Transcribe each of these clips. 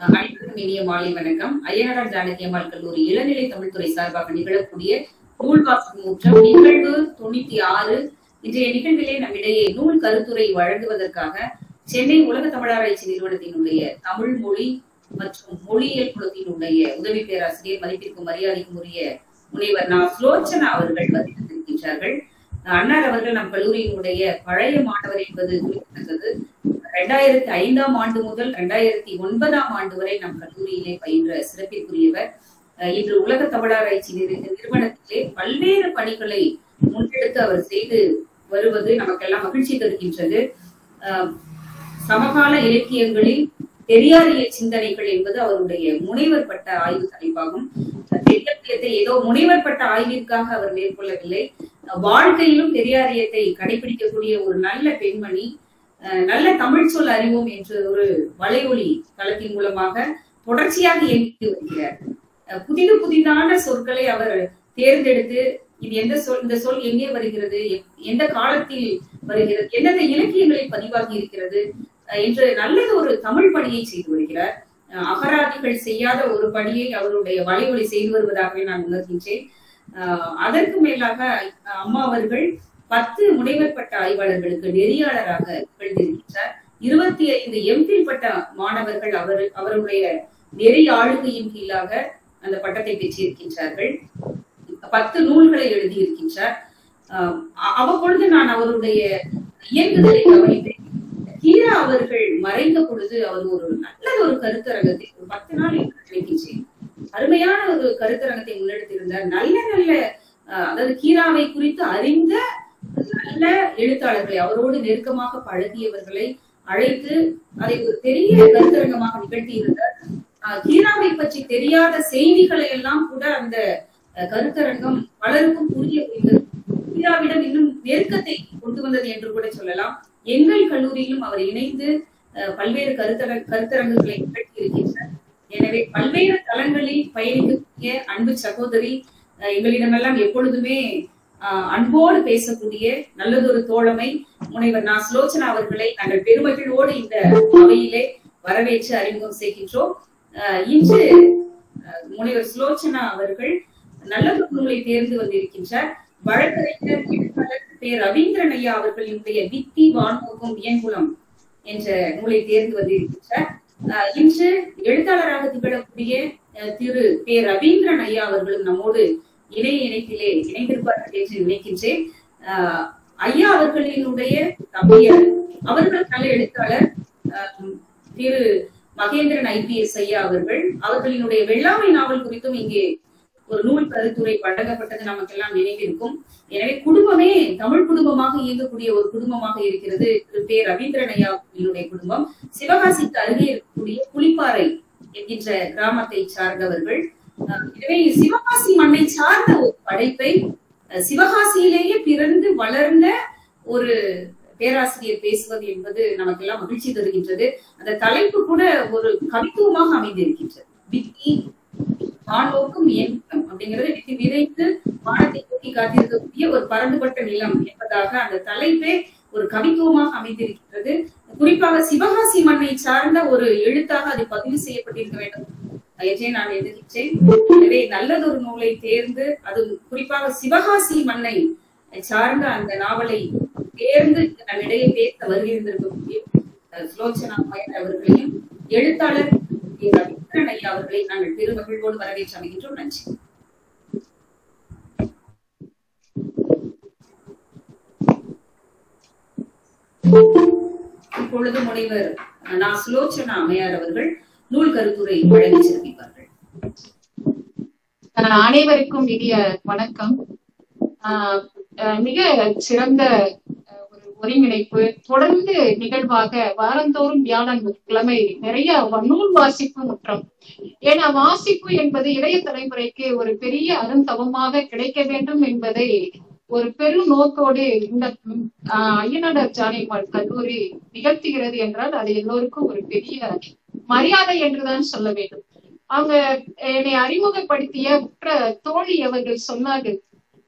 அனைவருக்கும் இனிய மாலை வணக்கம். ஐயனார் ஜானகி அம்மாள் கல்லூரி இளநிலை தமிழ்துறை சார்பாக நிகழக்கூடிய நூல் வாசிப்பு முற்றம் நிகழ்வு தொண்ணூத்தி ஆறு. இன்றைய நிகழ்விலே நம்மிடையே நூல் கருத்துரை வழங்குவதற்காக சென்னை உலக தமிழாராய்ச்சி நிறுவனத்தினுடைய தமிழ் மொழி மற்றும் மொழியியல் குலத்தினுடைய உதவி பேராசிரியர் மதிப்பிற்கும் மரியாதைக்கும் உரிய முனைவர் நா. சுலோச்சனா அவர்கள் வந்திருக்கின்றார்கள் அன்னார் அவர்கள் நம் கல்லூரியினுடைய பழைய மாணவர் என்பது குறிப்பிடத்தக்கது. இரண்டாயிரத்தி ஐந்தாம் ஆண்டு முதல் இரண்டாயிரத்தி ஒன்பதாம் ஆண்டு வரை நம் கல்லூரியிலே பயின்ற சிறப்பிற்குரியவர். இன்று உலக தமிழாராய்ச்சி நிறுவனத்திலே பல்வேறு பணிகளை முன்னெடுத்து அவர் செய்து வருவது நமக்கெல்லாம் மகிழ்ச்சி தருகின்றது. சமகால இலக்கியங்களில் பெரியாரிய சிந்தனைகள் என்பது அவருடைய முனைவர் பட்ட ஆய்வு தலைப்பாகும். பெரியாரியத்தை ஏதோ முனைவர் பட்ட ஆய்விற்காக அவர் மேற்கொள்ளவில்லை. வாழ்க்கையிலும் பெரியாரியத்தை கடைபிடிக்கக்கூடிய ஒரு நல்ல பெண்மணி அஹ் நல்ல தமிழ் சொல் அறிவோம் என்ற ஒரு வலையொலி தளத்தின் மூலமாக தொடர்ச்சியாக இயங்கி வருகிறார். புதிது புதிதான சொற்களை அவர் தேர்ந்தெடுத்து இது எந்த சொல் இந்த சொல் எங்கே வருகிறது எந்த காலத்தில் வருகிறது எந்தெந்த இலக்கியங்களில் பதிவாகி இருக்கிறது என்று நல்லது ஒரு தமிழ் பணியை செய்து வருகிறார். அஹ் அகராதிகள் செய்யாத ஒரு பணியை அவருடைய வலையொலி செய்து வருவதாகவே நான் உணர்கின்றேன். அதற்கு மேலாக அம்மா அவர்கள் பத்து முனைவர் பட்ட ஆய்வாளர்களுக்கு நெறியாளராக எழுதியிருக்கிறார் இருபத்தி ஐந்து எம்பில் பட்ட மாணவர்கள் அவர் அவருடைய நெறி ஆளுகையின் கீழாக அந்த பட்டத்தை பெற்றிருக்கின்றார்கள். பத்து நூல்களை எழுதியிருக்கின்றார். அவ்வப்பொழுது நான் அவருடைய இயங்குதலை கவனித்தேன். கீரா அவர்கள் மறைந்த பொழுது அவர் ஒரு நல்ல ஒரு கருத்தரங்கத்தை ஒரு பத்து நாள் என்று அருமையான ஒரு கருத்தரங்கத்தை முன்னெடுத்திருந்தார். நல்ல நல்ல அதாவது கீராவை குறித்து அறிந்த நல்ல எழுத்தாளர்களை அவரோடு நெருக்கமாக பழகியவர்களை அழைத்து அதை ஒரு பெரிய கருத்தரங்கமாக நிகழ்த்தியிருந்தார். கீராவை பற்றி தெரியாத செய்திகளை எல்லாம் கூட அந்த கருத்தரங்கம் பலருக்கும் புரிய கீராவிடம் இன்னும் நெருக்கத்தை கொண்டு வந்தது என்று கூட சொல்லலாம். எங்கள் கல்லூரியிலும் அவர் இணைந்து அஹ், பல்வேறு கருத்தர கருத்தரங்குகளை நிகழ்த்தி இருக்கின்றார் எனவே பல்வேறு தளங்களில் பயணிக்கக்கூடிய அன்பு சகோதரி எங்களிடமெல்லாம் எப்பொழுதுமே அன்போடு பேசக்கூடிய நல்லதொரு தோழமை முனைவர் நா. சுலோச்சனா அவர்களை நாங்கள் பெருமகிழ்வோடு இந்த அவையிலே வரவேற்று அறிமுகம் செய்கின்றோம். இன்று முனைவர் சுலோச்சனா அவர்கள் நல்லதொரு நூலை தேர்ந்து வந்திருக்கின்றார். வழக்கறிஞர் எழுத்தாளர் பேர் ரவீந்திரன் ஐயா அவர்களினுடைய வித்தி வான்முகம் வியங்குளம் என்ற நூலை தேர்ந்து வந்திருக்கின்றார். இன்று எழுத்தாளராக திகழக்கூடிய திரு கே. ரவீந்திரன் ஐயா அவர்களும் நம்மோடு இணைய இணைப்பிலே இணைந்திருப்பார்கள் என்று நினைக்கின்றேன். ஐயா அவர்களினுடைய தம்பியர் அவர்கள் நல்ல எழுத்தாளர் திரு மகேந்திரன் ஐபிஎஸ் ஐயா அவர்கள். அவர்களினுடைய வெள்ளாமை நாவல் குறித்தும் இங்கே ஒரு நூல் கருத்துரை வழங்கப்பட்டது நமக்கெல்லாம் நினைவிருக்கும். எனவே குடும்பமே தமிழ் குடும்பமாக இயங்கக்கூடிய ஒரு குடும்பமாக இருக்கிறது. திரு பே ரவீந்திரனையா என்னுடைய குடும்பம். சிவகாசிக்கு அருகே இருக்கக்கூடிய புலிப்பாறை என்கின்ற கிராமத்தை சார்ந்தவர்கள். எனவே சிவகாசி மண்ணை சார்ந்த ஒரு படைப்பை சிவகாசியிலேயே பிறந்து வளர்ந்த ஒரு பேராசிரியர் பேசுவது என்பது நமக்கெல்லாம் மகிழ்ச்சி தருகின்றது. அந்த தலைப்பு கூட ஒரு கவித்துவமாக அமைந்திருக்கின்றது. வித்தி வானோக்கும் இயக்கம் அப்படிங்கிறது விட்டு விதைத்து வானத்தை தூக்கி காட்டியிருக்கக்கூடிய ஒரு பரந்துபட்ட நிலம் என்பதாக அந்த தலைப்பே ஒரு கவித்துவமாக அமைந்திருக்கிறது. குறிப்பாக சிவகாசி மண்ணை சார்ந்த ஒரு எழுத்தாக அது பதிவு செய்யப்பட்டிருக்க வேண்டும். என்றே நான் எதிர்க்கின்றேன் எனவே நல்லதொரு நூலை தேர்ந்து அது குறிப்பாக சிவகாசி மண்ணை சார்ந்த அந்த நாவலை தேர்ந்து நம்மிடையே பேச வருகின்றிருக்கக்கூடிய சுலோச்சனா மயன் அவர்களையும் எழுத்தாளர் ஐயா அவர்களை நாங்கள் பெருமகிழ்வோடு வரவேற்று அமைகின்றோம் நன்றி. இப்பொழுது முனைவர் நா சுலோச்சனா அம்மையார் அவர்கள் நூல் கருத்துரை வழங்கி சிறப்பிப்பார்கள். அனைவருக்கும் இனிய வணக்கம். அஹ் மிக சிறந்த ஒருங்கிணைப்பு தொடர்ந்து நிகழ்வாக வாரந்தோறும் வியாழன் கிழமை நிறைய நூல் வாசிப்பு முற்றம் ஏன்னா வாசிப்பு என்பது இளைய தலைமுறைக்கு ஒரு பெரிய அருந்தவமாக கிடைக்க வேண்டும் என்பதை ஒரு பெரும் நோக்கோடு இந்த அஹ், ஐயனார் ஜானிமால் கல்லூரி நிகழ்த்துகிறது என்றால் அது எல்லோருக்கும் ஒரு பெரிய மரியாதை என்றுதான் சொல்ல வேண்டும். அவங்க என்னை அறிமுகப்படுத்திய உற்ற தோழி அவர்கள் சொன்னார்கள்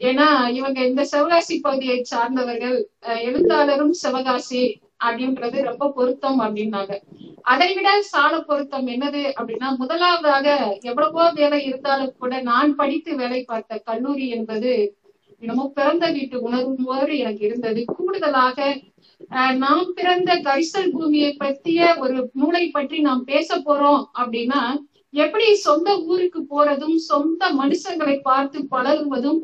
ஏன்னா இவங்க இந்த சிவகாசி பகுதியை சார்ந்தவர்கள் அஹ், எழுத்தாளரும் சிவகாசி அப்படின்றது ரொம்ப பொருத்தம் அப்படின்னாங்க. அதை விட சால பொருத்தம் என்னது அப்படின்னா முதலாவதாக எவ்வளவோ வேலை இருந்தாலும் கூட நான் படித்து வேலை பார்த்த கல்லூரி என்பது என்னமோ பிறந்த வீட்டு உணர்வோடு எனக்கு இருந்தது. கூடுதலாக அஹ், நாம் பிறந்த கரிசல் பூமியை பற்றிய ஒரு நூலை பற்றி நாம் பேச போறோம் அப்படின்னா எப்படி சொந்த ஊருக்கு போறதும் சொந்த மனுஷங்களை பார்த்து பழகுவதும்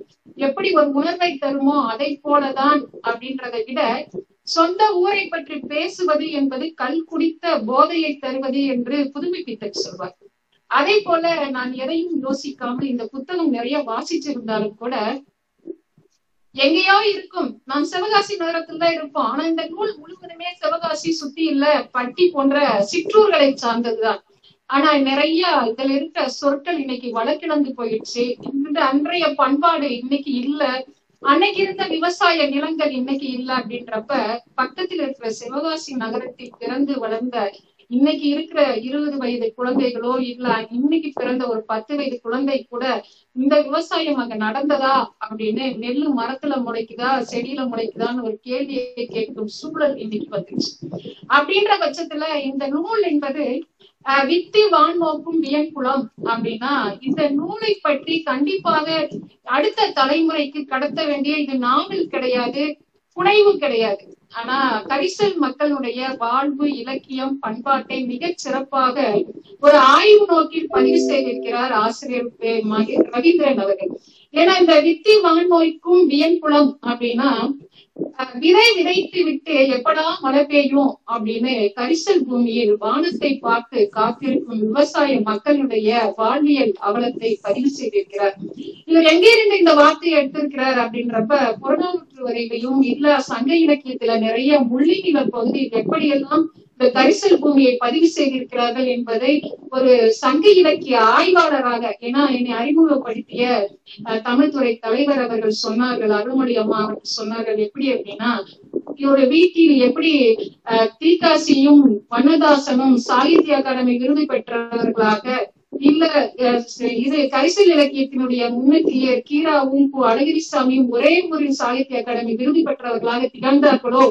எப்படி ஒரு உணர்வை தருமோ அதை போலதான் அப்படின்றதை விட சொந்த ஊரை பற்றி பேசுவது என்பது கல் குடித்த போதையை தருவது என்று புதுமை பித்தர் சொல்வார். அதே போல நான் எதையும் யோசிக்காமல் இந்த புத்தகம் நிறைய வாசிச்சிருந்தாலும் கூட எங்கேயோ இருக்கும். நாம் சிவகாசி நகரத்துல தான் இருப்போம். ஆனா இந்த நூல் முழுவதுமே சிவகாசி சுத்தி இல்ல பட்டி போன்ற சிற்றூர்களை சார்ந்ததுதான். ஆனா நிறைய இதுல இருக்கிற சொற்கள் இன்னைக்கு வழக்கிழந்து போயிடுச்சு. இந்த அன்றைய பண்பாடு இன்னைக்கு இல்ல. அன்னைக்கு இருந்த விவசாய நிலங்கள் இன்னைக்கு இல்ல அப்படின்றப்ப பக்கத்தில் இருக்கிற சிவகாசி நகரத்தில் பிறந்து வளர்ந்த இன்னைக்கு இருக்கிற இருபது வயது குழந்தைகளோ இல்ல இன்னைக்கு பிறந்த ஒரு பத்து வயது குழந்தை கூட இந்த விவசாயம் அங்க நடந்ததா அப்படின்னு நெல்லு மரத்துல முளைக்குதா செடியில முளைக்குதான்னு ஒரு கேள்வியை கேட்கும் சூழல் இன்னைக்கு வந்துருச்சு. அப்படின்ற பட்சத்துல இந்த நூல் என்பது அஹ், வித்தி வான்மோக்கும் வியன்குளம் அப்படின்னா இந்த நூலை பற்றி கண்டிப்பாக அடுத்த தலைமுறைக்கு கடத்த வேண்டிய இது நாவல் கிடையாது புனைவு கிடையாது. ஆனா கரிசல் மக்களுடைய வாழ்வு இலக்கியம் பண்பாட்டை மிகச் சிறப்பாக ஒரு ஆய்வு நோக்கில் பதிவு செய்திருக்கிறார் ஆசிரியர் ரவீந்திரன் அவர்கள். ஏன்னா இந்த வித்தி மகன் நோய்க்கும் வியன்குளம் அப்படின்னா விதை விதைத்து விட்டு எப்படா மழை பெய்யும் அப்படின்னு கரிசல் பூமியில் வானத்தை பார்த்து காத்திருக்கும் விவசாய மக்களுடைய வாழ்வியல் அவலத்தை பதிவு செய்திருக்கிறார். இவர் எங்கிருந்து இந்த வார்த்தையை எடுத்திருக்கிறார் அப்படின்றப்ப புறநானூற்று வரையிலையும் இல்ல சங்க இலக்கியத்துல நிறைய முள்ளிநில பகுதியில் எப்படியெல்லாம் இந்த கரிசல் பூமியை பதிவு செய்திருக்கிறார்கள் என்பதை ஒரு சங்க இலக்கிய ஆய்வாளராக ஏன்னா என்னை அறிமுகப்படுத்திய அஹ், தமிழ்துறை தலைவர் அவர்கள் சொன்னார்கள் அருள்மொழி அம்மா அவர்கள் சொன்னார்கள் எப்படி அப்படின்னா இவருடைய வீட்டில் எப்படி அஹ், வண்ணதாசனும் சாகித்ய அகாடமி விருது பெற்றவர்களாக இல்ல அஹ், இது கரிசல் இலக்கியத்தினுடைய முன்னெற்றியர் கீராவும் கு அழகிரிசாமியும் ஒரே ஒரு சாகித்ய அகாடமி விருது பெற்றவர்களாக திகழ்ந்தார்களோ?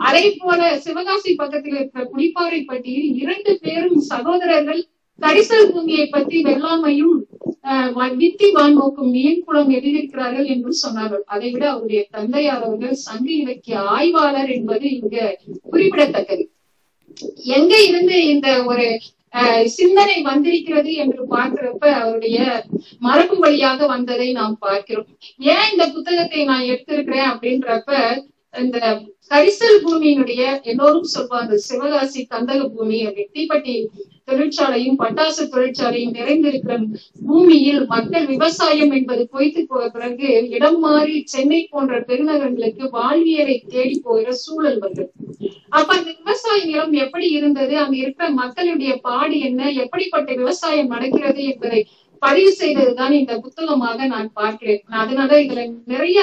அதே போல சிவகாசி பக்கத்தில் இருக்கிற குடிப்பாறை பட்டியில் இரண்டு பேரும் சகோதரர்கள் கரிசல் பூமியை பற்றி வெள்ளாமையும் அஹ், வான் நோக்கும் மீன் குளம் எழுதியிருக்கிறார்கள் என்று சொன்னார்கள். அதை விட அவருடைய தந்தையார் அவர்கள் சங்க இலக்கிய ஆய்வாளர் என்பது இங்க குறிப்பிடத்தக்கது. எங்க இருந்து இந்த ஒரு சிந்தனை வந்திருக்கிறது என்று பார்க்கிறப்ப அவருடைய மரபு வழியாக வந்ததை நாம் பார்க்கிறோம். ஏன் இந்த புத்தகத்தை நான் எடுத்திருக்கிறேன் அப்படின்றப்ப இந்த கரிசல் பூமியினுடைய எல்லோரும் சொல்வாங்க சிவகாசி கந்தக பூமி அப்படி தீப்பெட்டி தொழிற்சாலையும் பட்டாசு தொழிற்சாலையும் நிறைந்திருக்கிற பூமியில் மக்கள் விவசாயம் என்பது பொய்த்து போக பிறகு இடம் மாறி சென்னை போன்ற பெருநகரங்களுக்கு வாழ்வியலை தேடி போகிற சூழல் வந்தது. அப்ப அந்த விவசாய நிலம் எப்படி இருந்தது? அங்க இருக்கிற மக்களுடைய பாடு என்ன? எப்படிப்பட்ட விவசாயம் நடக்கிறது என்பதை பதிவு செய்ததுதான் இந்த புத்தகமாக நான் பார்க்கிறேன். அதனால இதுல நிறைய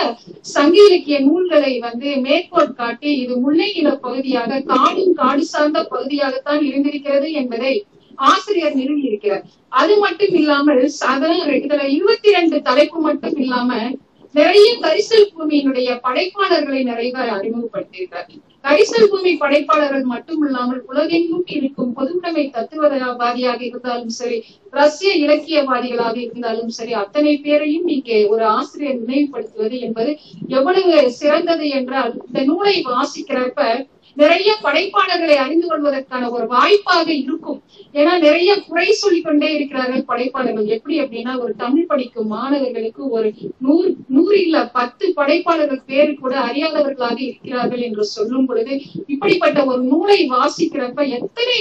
சங்க இலக்கிய நூல்களை வந்து மேற்கோள் காட்டி இது முல்லை நில பகுதியாக காடும் காடு சார்ந்த பகுதியாகத்தான் இருந்திருக்கிறது என்பதை ஆசிரியர் நிறுவி இருக்கிறார் அது மட்டும் இல்லாமல் சாதாரண இதுல இருபத்தி ரெண்டு தலைப்பு மட்டும் இல்லாம நிறைய கரிசல் பூமியினுடைய படைப்பாளர்களை நிறைய அறிமுகப்படுத்தியிருக்கிறார். கரிசல் பூமி படைப்பாளர்கள் மட்டும் இல்லாமல் உலகெங்கும் இருக்கும் பொதுவுடைமை தத்துவவாதியாக இருந்தாலும் சரி ரஷ்ய இலக்கியவாதிகளாக இருந்தாலும் சரி அத்தனை பேரையும் இங்கே ஒரு ஆசிரியர் நினைவுபடுத்துவது என்பது எவ்வளவு சிறந்தது என்றால் இந்த நூலை வாசிக்கிறப்ப நிறைய படைப்பாளர்களை அறிந்து கொள்வதற்கான ஒரு வாய்ப்பாக இருக்கும். ஏன்னா நிறைய குறை சொல்லி கொண்டே இருக்கிறார்கள் படைப்பாளர்கள். எப்படி அப்படின்னா ஒரு தமிழ் படிக்கும் மாணவர்களுக்கு ஒரு நூறு நூறு இல்ல பத்து படைப்பாளர்கள் பேரு கூட அறியாதவர்களாக இருக்கிறார்கள் என்று சொல்லும் பொழுது இப்படிப்பட்ட ஒரு நூலை வாசிக்கிறப்ப எத்தனை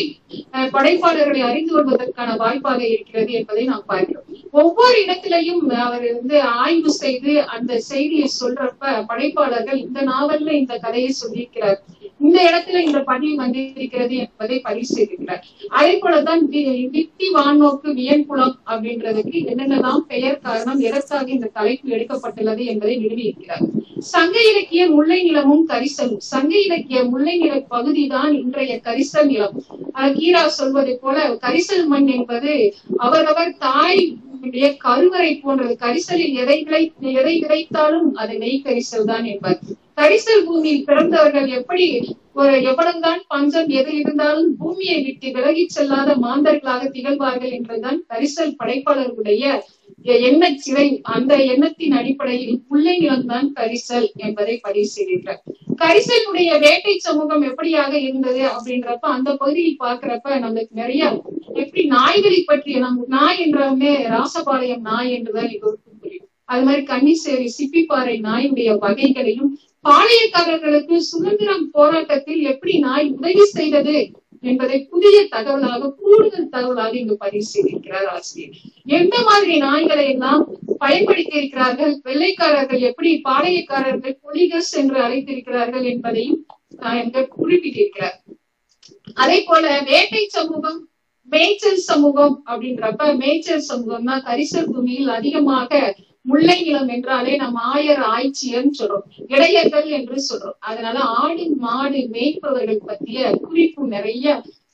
படைப்பாளர்களை அறிந்து கொள்வதற்கான வாய்ப்பாக இருக்கிறது என்பதை நாம் பார்க்கிறோம். ஒவ்வொரு இடத்திலையும் அவர் வந்து ஆய்வு செய்து அந்த செய்தியை சொல்றப்ப படைப்பாளர்கள் இந்த நாவல்ல இந்த கதையை சொல்லியிருக்கிறார். இந்த இடத்துல இந்த பணி வந்திருக்கிறது என்பதை பரிசீலிக்கிறார் செய்திருக்கிறார் அதே போலதான் வித்தி வானோக்கு வியன்குளம் அப்படின்றதுக்கு என்னென்னலாம் பெயர் காரணம் எதற்காக இந்த தலைப்பு எடுக்கப்பட்டுள்ளது என்பதை நிறுவியிருக்கிறார். சங்க இலக்கிய முல்லை நிலமும் கரிசலும். சங்க இலக்கிய முல்லை நில பகுதிதான் இன்றைய கரிசல் நிலம். கீரா சொல்வது போல கரிசல் மண் என்பது அவரவர் தாய் அவர்களுடைய கருவறை போன்றது கரிசலில் எதை விளை எதை விதைத்தாலும் அது நெய் கரிசல் தான் என்பார். கரிசல் பூமியில் பிறந்தவர்கள் எப்படி ஒரு எவ்வளவுதான் பஞ்சம் எது இருந்தாலும் பூமியை விட்டு விலகி செல்லாத மாந்தர்களாக திகழ்வார்கள் என்பதுதான் கரிசல் படைப்பாளர்களுடைய எண்ண சிவை அந்த எண்ணத்தின் அடிப்படையில் முல்லை கரிசல் என்பதை பதிவு செய்திருக்கிறார் கரிசலுடைய வேட்டை சமூகம் எப்படியாக இருந்தது அப்படின்றப்ப அந்த பகுதியில் பாக்குறப்ப நம்மளுக்கு நிறைய எப்படி நாய்களை பற்றிய நம் நாய் என்றாலுமே ராசபாளையம் நாய் என்றுதான் எல்லோருக்கும் புரியும். அது மாதிரி கன்னிசேரி சிப்பிப்பாறை நாயுடைய வகைகளையும் பாளையக்காரர்களுக்கு சுதந்திரம் போராட்டத்தில் எப்படி நாய் உதவி செய்தது என்பதை புதிய தகவலாக கூடுதல் தகவலாக இங்கு பதிவு செய்திருக்கிறார் ஆசிரியர். எந்த மாதிரி நாய்களை எல்லாம் பயன்படுத்தி இருக்கிறார்கள்? வெள்ளைக்காரர்கள் எப்படி பாளையக்காரர்கள் பொலிகஸ் என்று அழைத்திருக்கிறார்கள் என்பதையும் இங்க குறிப்பிட்டிருக்கிறார். அதே போல வேட்டை சமூகம் மேய்ச்சல் சமூகம் அப்படின்றப்ப மேய்ச்சல் சமூகம்னா கரிசல் பூமியில் அதிகமாக முல்லை நிலம் என்றாலே நம்ம ஆயர் ஆய்ச்சியர்னு சொல்றோம். இடையர்கள் என்று சொல்றோம். அதனால ஆடு மாடு மேய்ப்பவர்கள் பத்திய குறிப்பு நிறைய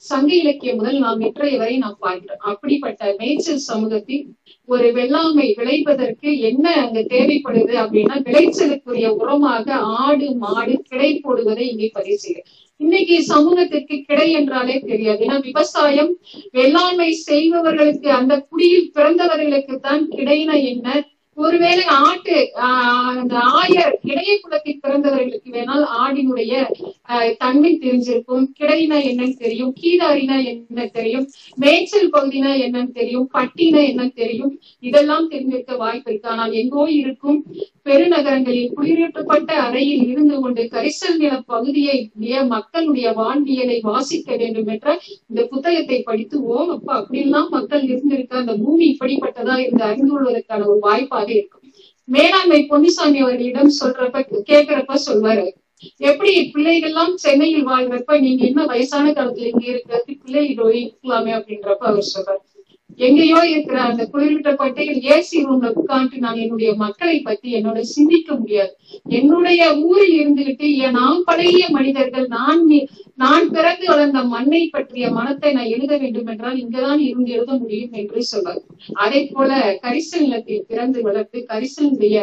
சங்க இலக்கியம் முதல் நாம் இன்றைய வரை நாம் பார்க்கிறோம். அப்படிப்பட்ட மேய்ச்சல் சமூகத்தில் ஒரு வெள்ளாமை விளைவதற்கு என்ன அங்க தேவைப்படுது அப்படின்னா விளைச்சலுக்குரிய உரமாக ஆடு மாடு கிடை போடுவதை இங்கே பதிவு செய்யும் இன்னைக்கு சமூகத்திற்கு கிடை என்றாலே தெரியாது. ஏன்னா விவசாயம் வேளாண்மை செய்பவர்களுக்கு அந்த குடியில் பிறந்தவர்களுக்கு தான் கிடைனா என்ன? ஒருவேளை ஆட்டு ஆஹ் அந்த ஆயர் இடைய குலத்தில் பிறந்தவர்களுக்கு வேணால் ஆடினுடைய தன்மை தெரிஞ்சிருக்கும். கிடைனா என்னன்னு தெரியும் கீதாரினா என்ன தெரியும் மேய்ச்சல் பகுதினா என்னன்னு தெரியும் பட்டினா என்னன்னு தெரியும் இதெல்லாம் தெரிஞ்சிருக்க வாய்ப்பு இருக்கு. ஆனால் எங்கோ இருக்கும் பெருநகரங்களில் குளிரூட்டப்பட்ட அறையில் இருந்து கொண்டு கரிசல் நில பகுதியை மக்களுடைய வாண்டியலை வாசிக்க வேண்டும் என்ற இந்த புத்தகத்தை படித்து ஓ அப்பா அப்படிலாம் மக்கள் இருந்திருக்க அந்த பூமி இப்படிப்பட்டதா இருந்து அறிந்து கொள்வதற்கான ஒரு வாய்ப்பாக இருக்கும். மேலாண்மை பொன்னிசாமி அவர்களிடம் சொல்றப்ப கேட்கிறப்ப சொல்வாரு. எப்படி பிள்ளைகள்லாம் சென்னையில் வாழ்றப்ப நீங்க என்ன வயசான காலத்துல இங்க இருக்கிறது பிள்ளை இருக்கலாமே அப்படின்றப்ப அவர் சொல்றாரு. எங்கேயோ இருக்கிற அந்த குளிர்விட்ட பட்டையில் ஏசி ரூம்ல உட்காந்து நான் என்னுடைய மக்களை பத்தி என்னோட சிந்திக்க முடியாது. என்னுடைய ஊரில் இருந்துகிட்டு நாம் பழைய மனிதர்கள் நான் நான் பிறந்து வளர்ந்த மண்ணை பற்றிய மனத்தை நான் எழுத வேண்டும் என்றால் இங்கதான் இருந்து எழுத முடியும் என்று சொல்வார். அதே போல கரிசலத்தில் பிறந்து வளர்த்து கரிசலுடைய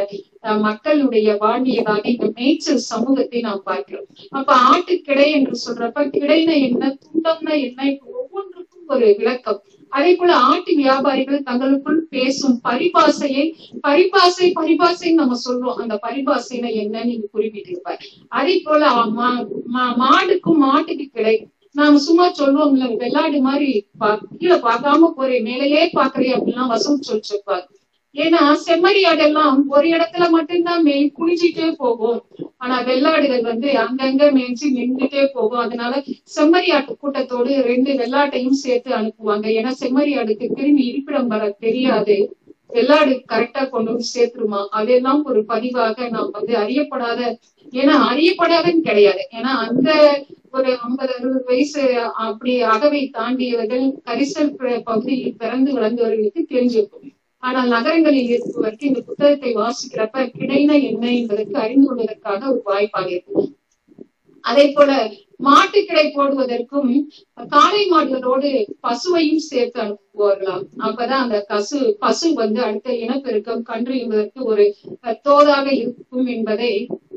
மக்களுடைய வாழ்வியலாக இந்த மேய்ச்சல் சமூகத்தை நாம் பார்க்கிறோம். அப்ப ஆட்டு கிடை என்று சொல்றப்ப கிடைனா என்ன துண்டம்னா என்ன ஒவ்வொன்றுக்கும் ஒரு விளக்கம். அதே போல ஆட்டு வியாபாரிகள் தங்களுக்குள் பேசும் பரிபாசையை பரிபாசை பரிபாசைன்னு நம்ம சொல்றோம். அந்த பரிபாசைனா என்னன்னு நீங்க குறிப்பிட்டிருப்பார். அதே போல மாடுக்கும் மாட்டுக்கு கிடை நாம சும்மா சொல்லுவோம்ல வெள்ளாடு மாதிரி கீழே பார்க்காம போறேன் மேலேயே பாக்குறேன் அப்படின்லாம் வசம் சொல்லிருப்பாரு ஏன்னா செம்மறியாடெல்லாம் ஒரு இடத்துல மட்டும்தான் மே குளிச்சுட்டே போகும். ஆனா வெள்ளாடுகள் வந்து அங்கங்க மேய்ச்சி நின்றுட்டே போகும். அதனால செம்மறியாட்டு கூட்டத்தோடு ரெண்டு வெள்ளாட்டையும் சேர்த்து அனுப்புவாங்க. ஏன்னா செம்மறியாடுக்கு திரும்பி இருப்பிடம் வர தெரியாது. வெள்ளாடு கரெக்டா கொண்டு வந்து சேர்த்துருமா? அதெல்லாம் ஒரு பதிவாக நாம் வந்து அறியப்படாத ஏன்னா அறியப்படாதன்னு கிடையாது. ஏன்னா அந்த ஒரு ஐம்பது அறுபது வயசு அப்படி அகவை தாண்டியவர்கள் கரிசல் பகுதியில் பிறந்து வளர்ந்தவர்களுக்கு தெரிஞ்சிருக்கும். ஆனால் நகரங்களில் இருப்பவருக்கு இந்த புத்தகத்தை வாசிக்கிறப்ப கிடைன என்ன என்பதற்கு அறிந்து கொள்வதற்காக ஒரு வாய்ப்பாக இருக்கும். அதே போல மாட்டு கிடை போடுவதற்கும் காளை மாடுகளோடு பசுவையும் சேர்த்து அனுப்புவார்களாம். அப்பதான் அந்த கசு பசு வந்து அடுத்த இனப்பெருக்கம் கன்று என்பதற்கு ஒரு தோதாக இருக்கும் என்பதை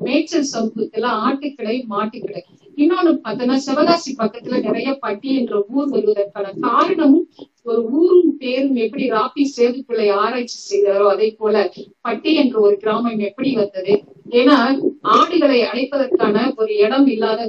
மேய்ச்சல் சமூகத்துல ஆட்டுக்கிடை மாட்டுக்கிடை இன்னொன்னு பார்த்தோம்னா சிவகாசி பக்கத்துல நிறைய பட்டி என்ற ஊர் வருவதற்கான காரணமும் ஒரு ஊரும் பேரும் எப்படி ராப்பி சேதுப்பிள்ளை ஆராய்ச்சி செய்தாரோ அதே போல பட்டி என்ற ஒரு கிராமம் எப்படி வந்தது? ஏன்னா ஆடுகளை அழைப்பதற்கான ஒரு இடம் இல்லாத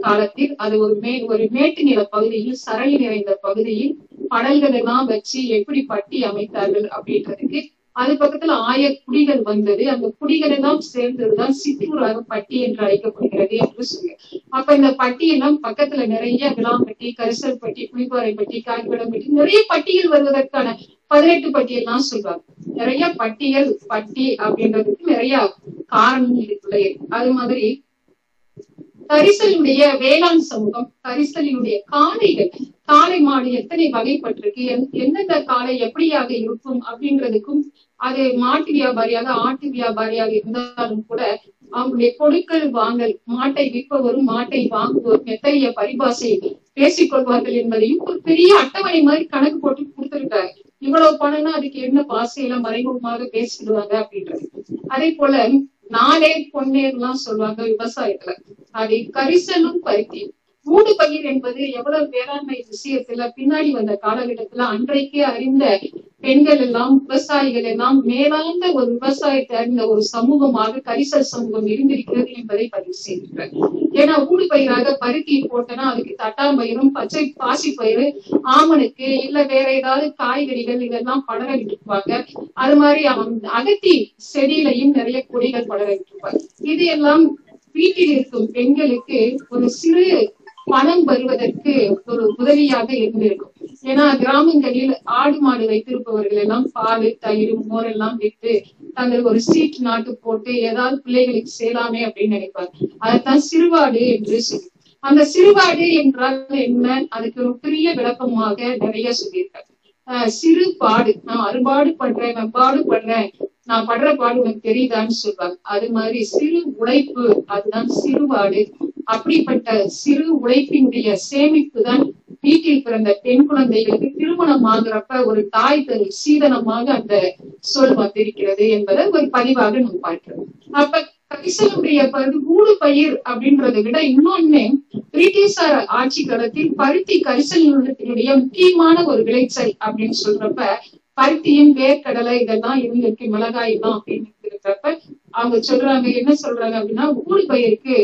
காலத்தில் அது ஒரு மே ஒரு மேட்டு நில பகுதியில் சரளி நிறைந்த பகுதியில் படல்கள் எல்லாம் வச்சு எப்படி பட்டி அமைத்தார்கள் அப்படின்றதுக்கு அது பக்கத்துல ஆய குடிகள் வந்தது. அந்த குடிகள் எல்லாம் சேர்ந்ததுதான் சித்தூராக பட்டி என்று அழைக்கப்படுகிறது என்று சொல்லு அப்ப இந்த பட்டி எல்லாம் பக்கத்துல நிறைய விளாம்பட்டி கரிசல் பட்டி குளிப்பாறை பட்டி காய்கடம் பட்டி நிறைய பட்டியல் வருவதற்கான பதினெட்டு பட்டியல் சொல்றாங்க. நிறைய பட்டியல் பட்டி அப்படின்றதுக்கு நிறைய காரணம் இதுக்குள்ள அது மாதிரி கரிசலுடைய வேளாண் சமூகம் கரிசலினுடைய காளைகள் காளை மாடு எத்தனை வகைப்பட்டிருக்கு எந்தெந்த காளை எப்படியாக இருக்கும் அப்படின்றதுக்கும் அது மாட்டு வியாபாரியாக ஆட்டு வியாபாரியாக இருந்தாலும் கூட அவங்களுடைய கொடுக்கல் வாங்கல் மாட்டை விற்பவரும் மாட்டை வாங்குவோரும் எத்தகைய பரிபாசை பேசிக் கொள்வார்கள் என்பதையும் ஒரு பெரிய அட்டவணை மாதிரி கணக்கு போட்டு கொடுத்திருக்காரு. இவ்வளவு பணம்னா அதுக்கு என்ன பாசையெல்லாம் மறைமுகமாக பேசிடுவாங்க அப்படின்றது. அதே போல நாளே பொன்னேர்லாம் சொல்லுவாங்க விவசாயத்துல. அது கரிசலும் பருத்தி. மூடு பயிர் என்பது எவ்வளவு வேளாண்மை விஷயத்துல பின்னாடி வந்த காலகட்டத்துல அன்றைக்கே அறிந்த பெண்கள் எல்லாம் விவசாயிகள் எல்லாம் மேலாண்ட ஒரு விவசாயத்தை அறிந்த ஒரு சமூகமாக கரிசல் சமூகம் இருந்திருக்கிறது என்பதை பதிவு செய்திருக்கிறார். ஏன்னா ஊடு பயிராக பருத்தி போட்டனா அதுக்கு தட்டாம்பயிரும் பச்சை பாசி பயிறு ஆமனுக்கு இல்ல வேற ஏதாவது காய்கறிகள் இதெல்லாம் படர விட்டுருப்பாங்க. அது மாதிரி அவன் அகத்தி செடியிலையும் நிறைய கொடிகள் படர விட்டுருப்பாங்க. இது எல்லாம் வீட்டில் இருக்கும் பெண்களுக்கு ஒரு சிறு பணம் வருவதற்கு ஒரு உதவியாக இருந்திருக்கும். ஏன்னா கிராமங்களில் ஆடு மாடு வைத்திருப்பவர்கள் எல்லாம் பால் தயிர் மோர் எல்லாம் விட்டு தங்கள் ஒரு சீட் நாட்டு போட்டு ஏதாவது பிள்ளைகளுக்கு செய்யலாமே அப்படின்னு நினைப்பார் அதைத்தான் சிறுவாடு என்று சொல்லி அந்த சிறுவாடு என்றால் என்ன? அதுக்கு ஒரு பெரிய விளக்கமாக நிறைய சொல்லியிருக்காரு சிறு பாடு. நான் அறுபாடு பண்றேன் நான் பாடு படுறேன் நான் படுற பாடு உனக்கு தெரியுதான்னு சொல்றாங்க அது மாதிரி சிறு உழைப்பு அதுதான் சிறுபாடு அப்படிப்பட்ட சிறு உழைப்பினுடைய சேமிப்பு தான் வீட்டில் பிறந்த பெண் குழந்தைகளுக்கு திருமணம் ஆகுறப்ப ஒரு தாய் தரு சீதனமாக அந்த சொல் வந்திருக்கிறது என்பதை ஒரு பதிவாக நம்ம பார்க்கிறோம். அப்ப கரிசலுடைய பருது ஊடு பயிர் அப்படின்றத விட இன்னொன்னு பிரிட்டிஷார் ஆட்சி காலத்தில் பருத்தி கரிசலினுடைய முக்கியமான ஒரு விளைச்சல் அப்படின்னு சொல்றப்ப பருத்தியும் வேர்க்கடலை இதெல்லாம் இருந்திருக்கு மிளகாய் தான் அப்படின்னு இருக்கிறப்ப அவங்க சொல்றாங்க என்ன சொல்றாங்க அப்படின்னா ஊடு பயிருக்கு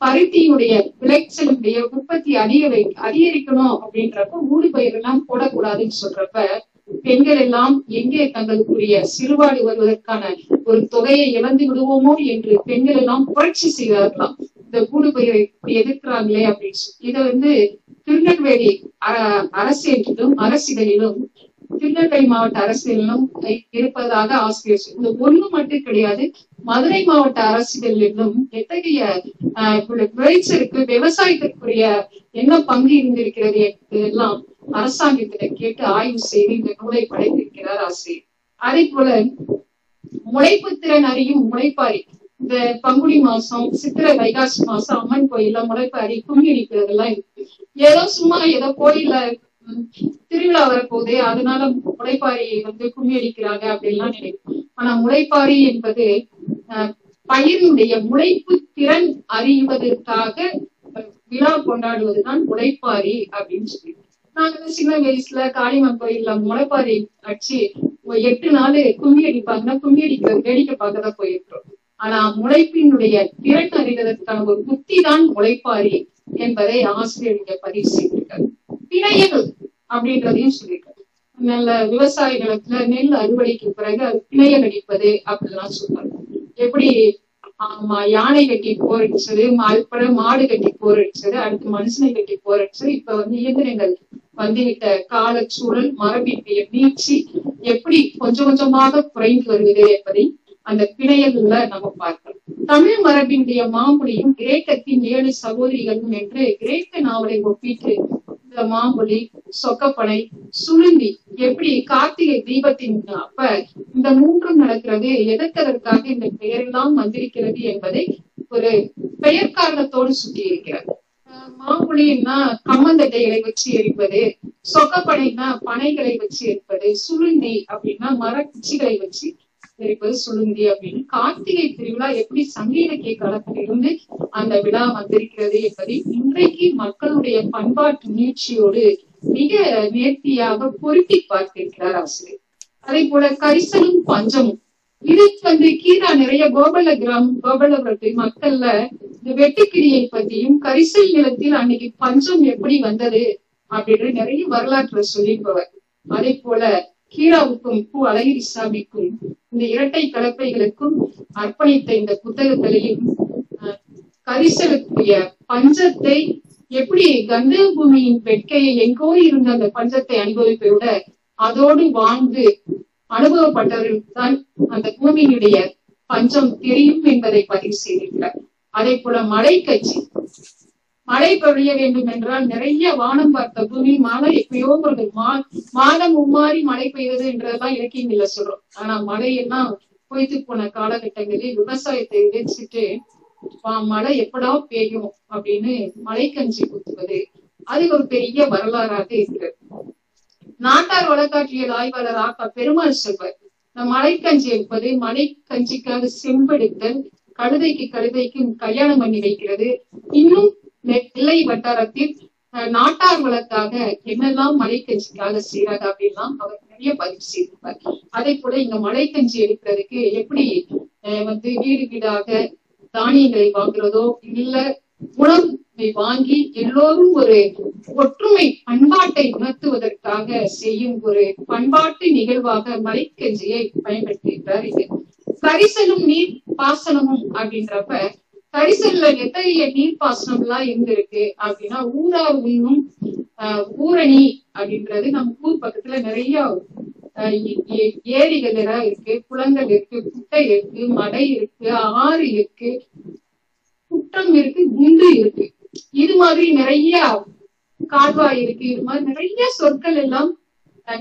பருத்தியுடைய விளைச்சலுடைய உற்பத்தி அதிக அதிகரிக்கணும் அப்படின்றப்ப ஊடு பயிர் எல்லாம் போடக்கூடாதுன்னு சொல்றப்ப பெண்கள் எல்லாம் எங்கே தங்களுக்குரிய சிறுபாடு வருவதற்கான ஒரு தொகையை இழந்து விடுவோமோ என்று பெண்கள் எல்லாம் புரட்சி செய்தார்களாம். இந்த கூடு பயிரை எதிர்க்கிறாங்களே அப்படின்னு சொல்லி இதை வந்து திருநெல்வேலி அரசியலிலும் அரசியலிலும் திருநெல்வேலி மாவட்ட அரசியலிலும் இருப்பதாக ஆசிரியர் இந்த ஒண்ணு மட்டும் கிடையாது மதுரை மாவட்ட அரசியலிலும் எத்தகைய ஆஹ், விளைச்சலுக்கு விவசாயத்திற்குரிய என்ன பங்கு இருந்திருக்கிறது எல்லாம் அரசாங்கத்திட கேட்டு ஆய்வு செய்து இந்த நூலை படைத்திருக்கிறார் ஆசிரியர். அதே போல முளைப்பு திறன் அறியும் முளைப்பாரி. இந்த பங்குனி மாசம் சித்திரை வைகாசி மாசம் அம்மன் கோயில்ல முளைப்பாரி கும்மி அடிக்கிறதெல்லாம் ஏதோ சும்மா ஏதோ கோயில்ல திருவிழா வரப்போதே அதனால முளைப்பாரி வந்து கும்மி அடிக்கிறாங்க அப்படின்லாம் நினைக்கும் ஆனா முளைப்பாரி என்பது அஹ், பயிரினுடைய முளைப்பு திறன் அறிவதற்காக விழா கொண்டாடுவதுதான் முளைப்பாரி அப்படின்னு சொல்லி நாங்க சின்ன வயசுல காளிமன் கோயில்ல முளைப்பாரி அடிச்சு எட்டு நாள் கும்மி அடிப்பாங்கன்னா கும்மி அடிக்கிற வேடிக்கை பார்க்கதான் போயிருக்கிறோம். ஆனா முளைப்பினுடைய திறன் அறிவதற்கான ஒரு புத்தி தான் முளைப்பாரி என்பதை ஆசிரியர் இங்க பதிவு செய்திருக்காரு பிணையல் அப்படின்றதையும் சொல்லியிருக்காரு நல்ல விவசாயிகளுக்கு நெல் அறுவடைக்கு பிறகு அது பிணையல் அடிப்பது அப்படிலாம் சொல்றாங்க எப்படி ஆமா யானை கட்டி போர் அடிச்சது மாடு கட்டி போர் அடிச்சது அடுத்து மனுஷனை கட்டி போர் அடிச்சது இப்ப வந்து இயந்திரங்கள் வந்துவிட்ட காலச்சூழல் மரபினுடைய வீழ்ச்சி எப்படி கொஞ்சம் கொஞ்சமாக குறைந்து வருகிறது என்பதை அந்த பிணையல்ல நம்ம பார்க்கலாம் தமிழ் மரபினுடைய மாமொழியும் கிரேக்கத்தின் ஏழு சகோதரிகளும் என்று கிரேக்க நாவலை ஒப்பிட்டு இந்த மாமொழி சொக்கப்பனை சுருந்தி எப்படி கார்த்திகை தீபத்தின் அப்ப இந்த மூன்றும் நடக்கிறது எதற்கதற்காக இந்த பெயரெல்லாம் வந்திருக்கிறது என்பதை ஒரு பெயர் காரணத்தோடு சுட்டி இருக்கிறார் மாம்புலின்னா மாங்குழின்னா கம்மந்தட்டைகளை வச்சு எரிப்பது சொக்கப்பனைன்னா பனைகளை வச்சு எரிப்பது சுருந்தி அப்படின்னா மரக்குச்சிகளை வச்சு எரிப்பது சுருந்தி அப்படின்னு கார்த்திகை திருவிழா எப்படி சங்கீத இலக்கிய காலத்திலிருந்து அந்த விழா வந்திருக்கிறது என்பதை இன்றைக்கு மக்களுடைய பண்பாட்டு நீட்சியோடு மிக நேர்த்தியாக பொருத்தி பார்த்திருக்கிறார் ஆசிரியர். அதே போல கரிசலும் பஞ்சமும். இதுக்கு வந்து கீழா நிறைய கோபல கிராமம் கோபலபுரத்து மக்கள்ல இந்த வெட்டுக்கிளியை பத்தியும் கரிசல் நிலத்தில் அன்னைக்கு பஞ்சம் எப்படி வந்தது அப்படின்னு நிறைய வரலாற்றுல சொல்லியிருப்பவர். அதே போல ஹீராவுக்கும் பூ அழகிரிசாமிக்கும் இந்த இரட்டை கலப்பைகளுக்கும் அர்ப்பணித்த இந்த புத்தகங்களையும் கரிசலுக்குரிய பஞ்சத்தை எப்படி கந்தக பூமியின் வெட்கையை எங்கோ இருந்த அந்த பஞ்சத்தை அனுபவிப்பை விட அதோடு வாழ்ந்து அனுபவப்பட்டவர்களுக்கு தான் அந்த பூமியினுடைய பஞ்சம் தெரியும் என்பதை பதிவு செய்திருக்கிறார். அதே போல மழை கட்சி மழை பொழிய வேண்டும் என்றால் நிறைய வானம் பார்த்த பூமி மழை எப்பயோ ஒரு மா மாதம் மும்மாறி மழை பெய்யுது என்றதெல்லாம் இலக்கியங்கள்ல சொல்றோம். ஆனா மழையெல்லாம் பொய்த்து போன காலகட்டங்களில் விவசாயத்தை விதைச்சிட்டு வா- மழை எப்படா பெய்யும்? அப்படின்னு மழை கஞ்சி குத்துவது. அது ஒரு பெரிய வரலாறாக இருக்கிறது. நாட்டார் வழக்காற்றியல் ஆய்வாளர் ஆக்கா பெருமாள் செல்வர் இந்த மலைக்கஞ்சி என்பது மலைக்கஞ்சிக்காக செம்பெடுத்தல் கழுதைக்கு கழுதைக்கு கல்யாணம் பண்ணி வைக்கிறது. இன்னும் நெல்லை வட்டாரத்தில் அஹ், நாட்டார் வளர்க்காக என்னெல்லாம் மலைக்கஞ்சிக்காக செய்யறாங்க அப்படின்லாம் அவர் நிறைய பதிவு செய்திருப்பார். அதே போல இங்க மலைக்கஞ்சி எடுக்கிறதுக்கு எப்படி அஹ், வந்து வீடு வீடாக தானியங்களை வாங்குறதோ இல்ல உணவை வாங்கி எல்லோரும் ஒரு ஒற்றுமை பண்பாட்டை உணர்த்துவதற்காக செய்யும் ஒரு பண்பாட்டு நிகழ்வாக மலைக்கஞ்சியை பயன்படுத்தியிருக்கிறார் இது கரிசலும் நீர் பாசனமும் அப்படின்றப்ப கரிசல்ல எத்தகைய நீர் பாசனம் எல்லாம் இருந்திருக்கு அப்படின்னா ஊரா உண்ணும் ஆஹ் ஊரணி அப்படின்றது நம்ம ஊர் பக்கத்துல நிறைய ஏ- ஏரிகள் எல்லாம் இருக்கு குளங்கள் இருக்கு குட்டை இருக்கு மடை இருக்கு ஆறு இருக்கு குற்றம் இருக்கு குண்டு இருக்கு. இது மாதிரி நிறைய கால்வாய் இருக்கு இது மாதிரி நிறைய சொற்கள் எல்லாம்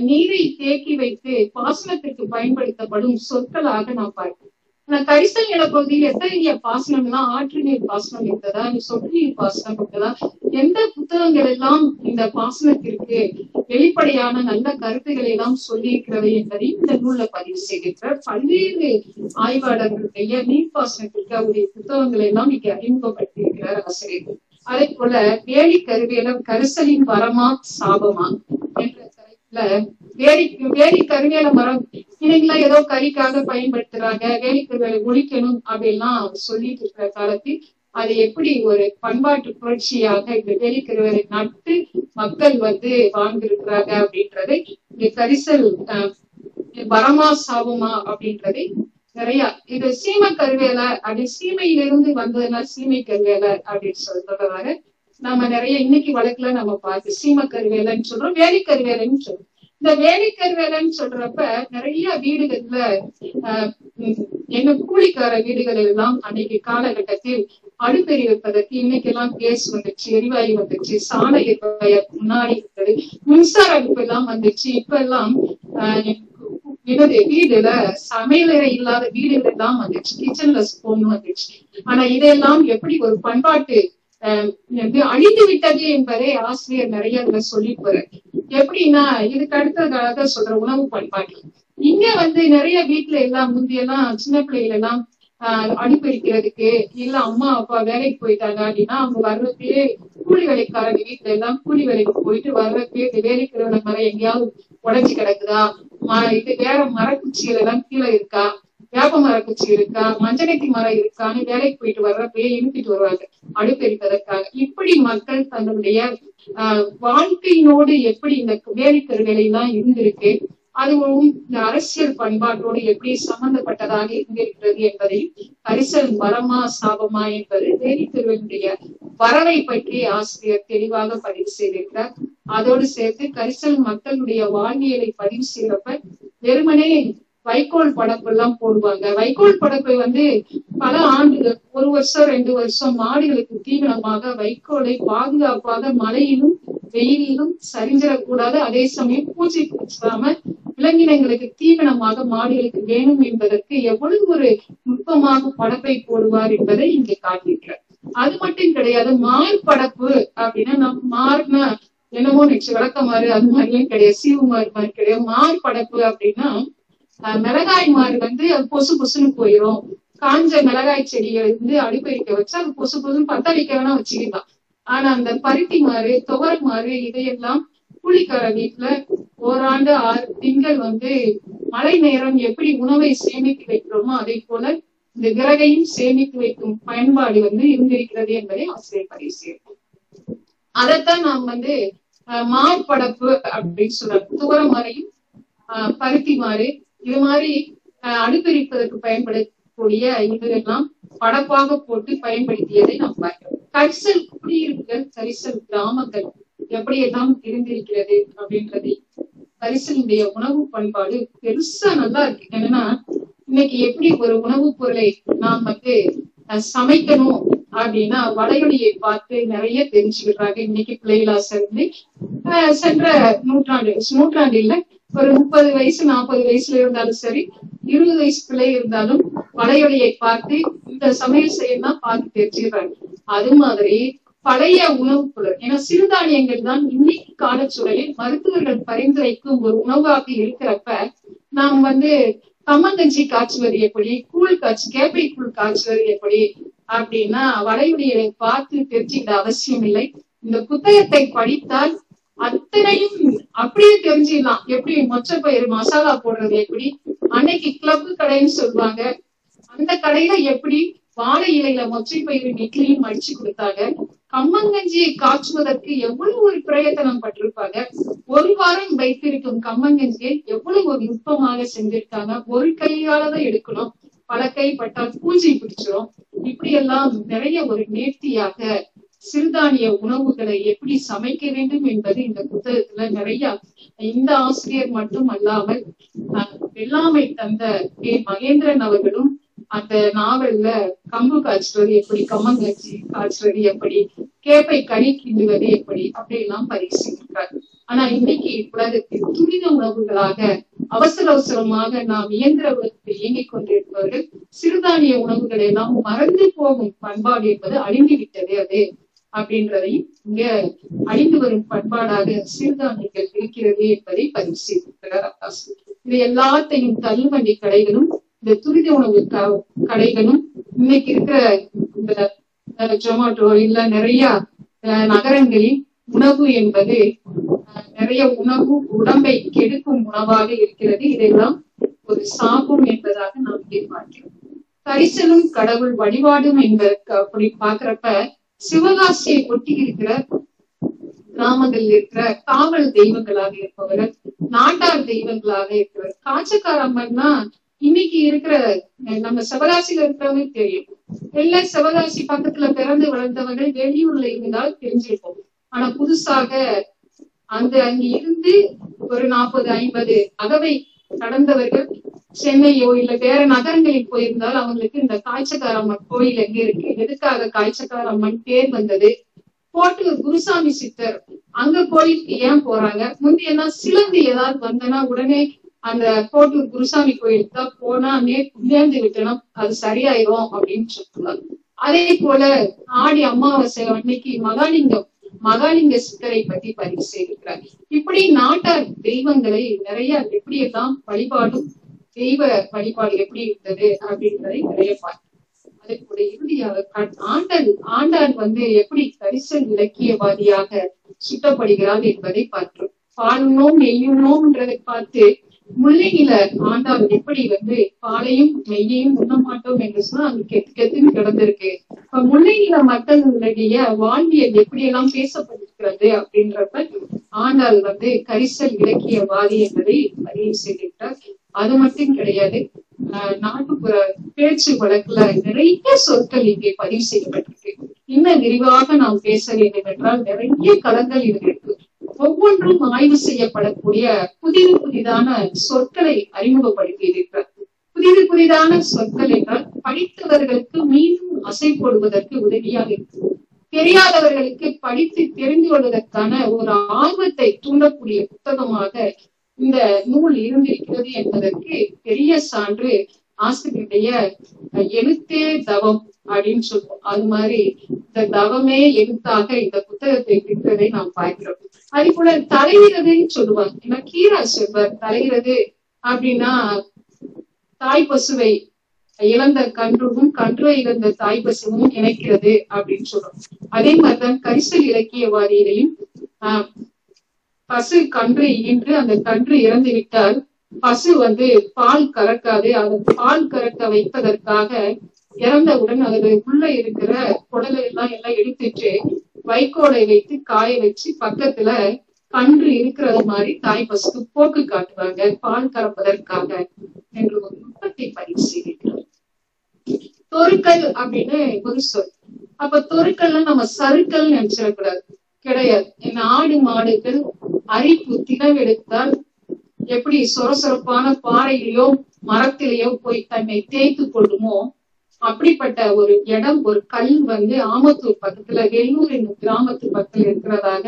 நீரை தேக்கி வைத்து பாசனத்திற்கு பயன்படுத்தப்படும் சொற்களாக நாம் பார்க்கிறேன். கரிசல் நிலப்பகுதியில் எத்தகைய பாசனம் எல்லாம் ஆற்று நீர் பாசனம் இருந்ததா இல்ல சொட்டு நீர் பாசனம் இருந்ததா எந்த புத்தகங்கள் எல்லாம் இந்த பாசனத்திற்கு வெளிப்படையான நல்ல கருத்துக்களை எல்லாம் சொல்லியிருக்கிறது என்பதையும் இந்த நூல்ல பதிவு செய்திருக்கிறார். பல்வேறு ஆய்வாளர்களுடைய நீர்ப்பாசனத்திற்கு அவருடைய புத்தகங்களை எல்லாம் இங்கே அறிமுகப்படுத்தியிருக்கிறார் ஆசிரியர். அதே போல வேலி கருவேலம் கரிசலின் வரமா சாபமா என்ற தலைப்புல வேலி வேலி கருவேல மரம் இன்னைக்கெல்லாம் ஏதோ கறிக்காக பயன்படுத்துறாங்க வேலி கருவேலை ஒழிக்கணும் அப்படின்லாம் சொல்லிட்டு இருக்கிற காலத்தில் அது எப்படி ஒரு பண்பாட்டு புரட்சியாக இந்த வேலி கருவேலை நட்டு மக்கள் வந்து வாழ்ந்திருக்கிறாங்க அப்படின்றதை இங்க கரிசல் அஹ், வரமா சாபமா அப்படின்றதை நிறைய இது சீமை கருவேலை அப்படி சீமையிலிருந்து வந்ததுன்னா சீமை கருவேலை அப்படின்னு சொல்றதாக நாம நிறைய இன்னைக்கு வழக்குல நம்ம பார்த்து சீம கருவேலைன்னு சொல்றோம் வேலி கருவேலைன்னு சொல்றோம். இந்த வேலை கருவேலைன்னு சொல்றப்ப நிறைய வீடுகள்ல ஆஹ் உம் என்ன கூலிக்கார வீடுகள் எல்லாம் அன்னைக்கு காலகட்டத்தில் அடுப்பெறி வைப்பதற்கு இன்னைக்கு எல்லாம் கேஸ் வந்துச்சு எரிவாயு வந்துச்சு சாலை எரிவாயு முன்னாடி இருந்தது மின்சார அடுப்பு எல்லாம் வந்துச்சு. இப்ப எல்லாம் ஆஹ் என்னது வீடுல சமையலறை இல்லாத வீடுகள் எல்லாம் வந்துச்சு கிச்சன்ல ஸ்பூன் வந்துச்சு. ஆனா இதெல்லாம் எப்படி ஒரு பண்பாட்டு அழிந்து விட்டது என்பதை ஆசிரியர் நிறைய இதுல சொல்லி போறாரு எப்படின்னா இதுக்கு அடுத்ததாக சொல்ற உணவு பண்பாடு. இங்க வந்து நிறைய வீட்டுல எல்லாம் முந்தையெல்லாம் சின்ன பிள்ளைகள் எல்லாம் ஆஹ் அடுப்பெரிக்கிறதுக்கு இல்ல அம்மா அப்பா வேலைக்கு போயிட்டாங்க அப்படின்னா அவங்க வர்றதுக்கே கூலி வேலைக்காரங்க வீட்டுல எல்லாம் கூலி வேலைக்கு போயிட்டு வர்றதுக்கே இந்த வேலைக்கிற மரம் எங்கேயாவது உடைஞ்சு கிடக்குதா? ம- இது வேற மரக்குச்சிகள் எல்லாம் கீழே இருக்கா? வேப்ப மரக்குச்சி இருக்கா மஞ்சனைக்கு மரம் இருக்கான்னு வேலைக்கு போயிட்டு வர்றப்பயே இழுத்துட்டு வருவாங்க அடுப்பெரிப்பதற்காக. இப்படி மக்கள் தங்களுடைய ஆஹ் வாழ்க்கையினோடு எப்படி இந்த வேலைக்கரு எல்லாம் இருந்திருக்கு அதுவும் இந்த அரசியல் பண்பாட்டோடு எப்படி சம்பந்தப்பட்டதாக இருந்திருக்கிறது என்பதையும் கரிசல் வரமா சாபமா என்பது வேலித்திருவனுடைய வரவை பற்றி ஆசிரியர் தெளிவாக பதிவு செய்திருக்கிறார். அதோடு சேர்த்து கரிசல் மக்களுடைய வாழ்வியலை பதிவு செய்யறப்ப வெறுமனே வைக்கோல் படப்பு எல்லாம் போடுவாங்க. வைக்கோல் படப்பை வந்து பல ஆண்டுகள் ஒரு வருஷம் ரெண்டு வருஷம் மாடுகளுக்கு தீவனமாக வைக்கோலை பாதுகாப்பாக மழையிலும் வெயிலிலும் சரிஞ்சிடக்கூடாது அதே சமயம் பூச்சி பூச்சாம விலங்கினங்களுக்கு தீவனமாக மாடுகளுக்கு வேணும் என்பதற்கு எவ்வளவு ஒரு நுட்பமாக படப்பை போடுவார் என்பதை இங்கே காட்டியிருக்கிறார் அது மட்டும் கிடையாது மார் படப்பு அப்படின்னா நம்ம மார்னா என்னமோ நினைச்சு வழக்கமாறு அது மாதிரியும் கிடையாது சீவு மாறு மாதிரி கிடையாது. மார் படப்பு அப்படின்னா மிளகாய் மாறு வந்து அது பொசு பொசுன்னு போயிரும். காஞ்ச மிளகாய் செடியை வந்து அடுப்பெரிக்க வச்சு அது பொசு பொசுன்னு பத்த வைக்க வேணா வச்சுக்கலாம். ஆனா அந்த பருத்தி மாறு துவர மாறு இதையெல்லாம் கூலிக்கார வீட்டுல ஓராண்டு ஆறு திங்கள் வந்து மழை நேரம் எப்படி உணவை சேமித்து வைக்கிறோமோ அதே போல இந்த விறகையும் சேமித்து வைக்கும் பயன்பாடு வந்து இருந்திருக்கிறது என்பதை ஆசிரியர் பதிவு செய்யும் அதைத்தான் நாம் வந்து மார்படப்பு அப்படின்னு சொல்றோம். துவர மாறையும் ஆஹ் பருத்தி மாறு இது மாதிரி அனுப்பிரிப்பதற்கு பயன்படக்கூடிய இதெல்லாம் படப்பாக போட்டு பயன்படுத்தியதை நாம் பார்க்கிறோம் கரிசல் குடியிருப்புகள் கரிசல் கிராமங்கள் எப்படியெல்லாம் இருந்திருக்கிறது அப்படின்றதை கரிசலுடைய உணவு பண்பாடு பெருசா நல்லா இருக்கு. என்னன்னா இன்னைக்கு எப்படி ஒரு உணவுப் பொருளை நாம் வந்து அஹ், சமைக்கணும் அப்படின்னா வடையொலியை பார்த்து நிறைய தெரிஞ்சுக்கிறாங்க இன்னைக்கு பிள்ளைகளாச இருந்து சென்ற நூற்றாண்டு நூற்றாண்டு இல்ல ஒரு முப்பது வயசு நாற்பது வயசுல இருந்தாலும் சரி இருபது வயசு பிள்ளை இருந்தாலும் வடையொலியை பார்த்து இந்த சமையல் செய்யலாம் பார்த்து தெரிஞ்சுக்கிறாங்க அது மாதிரி பழைய உணவு பொருள் ஏன்னா சிறுதானியங்கள் தான் இன்னைக்கு காலச்சூழலில் மருத்துவர்கள் பரிந்துரைக்கும் ஒரு உணவாக இருக்கிறப்ப நாம் வந்து கம்மங்கஞ்சி காய்ச்சுவது எப்படி கூழ் காய்ச்சி கேப்பை கூழ் காய்ச்சுவது எப்படி அப்படின்னா வலையுடையை பார்த்து தெரிஞ்சுக்கிற அவசியம் இல்லை இந்த புத்தகத்தை படித்தால் அத்தனையும் அப்படியே தெரிஞ்சிடலாம். எப்படி மொச்சப்பயிறு மசாலா போடுறது எப்படி? அன்னைக்கு கிளப்பு கடைன்னு சொல்லுவாங்க. அந்த கடையில எப்படி வாழை இலையில மொச்சை பயிறு நெட்லையும் அடிச்சு கொடுத்தாங்க. கம்மங்கஞ்சியை காய்ச்சுவதற்கு எவ்வளவு ஒரு பிரயத்தனம் பட்டிருப்பாங்க. ஒரு வாரம் வைத்திருக்கும் கம்மங்கஞ்சியை எவ்வளவு ஒரு நுட்பமாக செஞ்சிருக்காங்க. ஒரு கையாலதான் எடுக்கணும். பழக்கை பட்டால் பூஞ்சை பிடிச்சிரும் இப்படி எல்லாம் நிறைய ஒரு நேர்த்தியாக சிறுதானிய உணவுகளை எப்படி சமைக்க வேண்டும் என்பது இந்த புத்தகத்துல நிறைய. இந்த ஆசிரியர் மட்டும் அல்லாமல் வெள்ளாமை தந்த கே. மகேந்திரன் அவர்களும் அந்த நாவல்ல கம்பு காய்ச்சுவது எப்படி கம்மங்கஞ்சி காய்ச்சுவது எப்படி கேப்பை கறி கிண்டுவது எப்படி அப்படி எல்லாம் பரிசீலிக்கிறார். ஆனா இன்னைக்கு உலகத்தில் துரித உணவுகளாக அவசர அவசரமாக நாம் இயந்திர உலகத்தில் இயங்கிக் கொண்டிருப்பவர்கள் சிறுதானிய உணவுகளை எல்லாம் மறந்து போகும் பண்பாடு என்பது அழிந்து விட்டது அது அப்படின்றதையும் இங்க அழிந்து வரும் பண்பாடாக சிறுதானியங்கள் இருக்கிறது என்பதை பரிசீலிக்கிறார் அக்காசு இது எல்லாத்தையும் தள்ளுவண்டி கடைகளும் இந்த துரித உணவு க- கடைகளும் இன்னைக்கு இருக்கிற இந்த ஜொமேட்டோ இல்ல நிறைய அஹ், நகரங்களில் உணவு என்பது நிறைய உணவு உடம்பை கெடுக்கும் உணவாக இருக்கிறது. இதெல்லாம் ஒரு சாபம் என்பதாக நாம் இங்கே பார்க்கிறோம் கடவுள் வழிபாடும் என்பதற்கு அப்படி பாக்குறப்ப சிவகாசியை ஒட்டி இருக்கிற கிராமங்களில் இருக்கிற காவல் தெய்வங்களாக இருப்பவர்கள் நாட்டார் தெய்வங்களாக இருக்கிறவர் காச்சக்காரம்மன்னா இன்னைக்கு இருக்கிற நம்ம சிவகாசியில இருக்கிறவங்க தெரியும். எல்லா சிவகாசி பக்கத்துல பிறந்து வளர்ந்தவர்கள் வெளியூர்ல இருந்தால் தெரிஞ்சிருப்போம். ஆனா புதுசாக அந்த அங்க இருந்து ஒரு நாற்பது ஐம்பது அகவை கடந்தவர்கள் சென்னையோ இல்ல வேற நகரங்களில் போயிருந்தால் அவங்களுக்கு இந்த காய்ச்சக்கார அம்மன் கோயில் எங்க இருக்கு? எதுக்காக காய்ச்சக்கார அம்மன் பேர் வந்தது? போட்டு குருசாமி சித்தர் அங்க கோயிலுக்கு ஏன் போறாங்க? முந்தி என்ன ஏதாவது வந்தனா உடனே அந்த கோட்டூர் குருசாமி கோயிலுக்கு தான் போனா நே நேர்ந்து விட்டணும் அது சரியாயிரும் அப்படின்னு சொல்லுவாங்க. அதே போல ஆடி அமாவாசை அன்னைக்கு மகாலிங்கம் மகாலிங்க சித்தரை பத்தி பதிவு செய்திருக்கிறார். இப்படி நாட்டார் தெய்வங்களை நிறைய எப்படி எல்லாம் வழிபாடும் தெய்வ வழிபாடு எப்படி இருந்தது அப்படின்றதை நிறைய பார்த்தோம் அதே இறுதியாக கண்- ஆண்டாள் ஆண்டாள் வந்து எப்படி கரிசல் இலக்கியவாதியாக சுட்டப்படுகிறார் என்பதை பார்த்தோம் பாலுனோம் நெய்யுனோம்ன்றதை பார்த்து முல்லையில ஆண்டாள் எப்படி வந்து பாலையும் நெய்யையும் உண்ண மாட்டோம் என்று சொன்னா அங்க கெத்து கெத்துன்னு கிடந்திருக்கு. இப்ப முல்லைநில மக்களுடைய வாழ்வியல் எப்படி எல்லாம் பேசப்பட்டிருக்கிறது அப்படின்றப்ப ஆண்டாள் வந்து கரிசல் இலக்கியவாதி என்பதை பதிவு செய்திருக்கிறார் அது மட்டும் கிடையாது ஆஹ் நாட்டுப்புற பேச்சு வழக்குல நிறைய சொற்கள் இங்கே பதிவு செய்யப்பட்டிருக்கு. இன்னும் விரிவாக நாம் பேச வேண்டும் என்றால் நிறைய களங்கள் இருக்கு ஒவ்வொன்றும் ஆய்வு செய்யப்படக்கூடிய புதிது புதிதான சொற்களை அறிமுகப்படுத்தியிருக்கிறார். புதிது புதிதான சொற்கள் என்றால் படித்தவர்களுக்கு மீண்டும் அசை போடுவதற்கு உதவியாக இருக்கும். தெரியாதவர்களுக்கு படித்து தெரிந்து கொள்வதற்கான ஒரு ஆர்வத்தை தூண்டக்கூடிய புத்தகமாக இந்த நூல் இருந்திருக்கிறது என்பதற்கு பெரிய சான்று ஆசிரியருடைய எழுத்தே தவம் அப்படின்னு சொல்லுவோம். அது மாதிரி இந்த தவமே எழுத்தாக இந்த புத்தகத்தை இருக்கிறதை நாம் பார்க்கிறோம். அதே போல தலைகிறதுன்னு சொல்லுவாங்க. ஏன்னா கீரா செவ்வர் தலைகிறது அப்படின்னா தாய் பசுவை இழந்த கன்றுவும் கன்று இழந்த தாய் பசுவும் இணைக்கிறது அப்படின்னு சொல்றோம். அதே மாதிரிதான் கரிசல் இலக்கியவாதியிலையும் ஆஹ் பசு கன்று ஈன்று அந்த கன்று இறந்து விட்டால் பசு வந்து பால் கறக்காது. அதை பால் கறக்க வைப்பதற்காக இறந்தவுடன் அதுல உள்ள இருக்கிற குடலை எல்லாம் எல்லாம் எடுத்துட்டு வைக்கோலை வைத்து காய வச்சு பக்கத்துல கன்று இருக்கிறது மாதிரி தாய் பசுக்கு போக்கு காட்டுவாங்க பால் கறப்பதற்காக என்று ஒரு நுட்பத்தை பரிசீலிக்கிறார் தொருக்கள் தொருக்கல் அப்படின்னு ஒரு சொல். அப்ப தொருக்கல்ல நம்ம சருக்கள் நினைச்சிடக்கூடாது. கிடையாது. என் ஆடு மாடுகள் அரிப்பு தினவெடுத்தால் எப்படி சொரசொரப்பான பாறையிலையோ மரத்திலேயோ போய் தன்னை தேய்த்து கொள்ளுமோ அப்படிப்பட்ட ஒரு இடம் ஒரு கல் வந்து ஆமத்தூர் பக்கத்துல வெள்ளூர் என்னும் கிராமத்து பக்கத்துல இருக்கிறதாக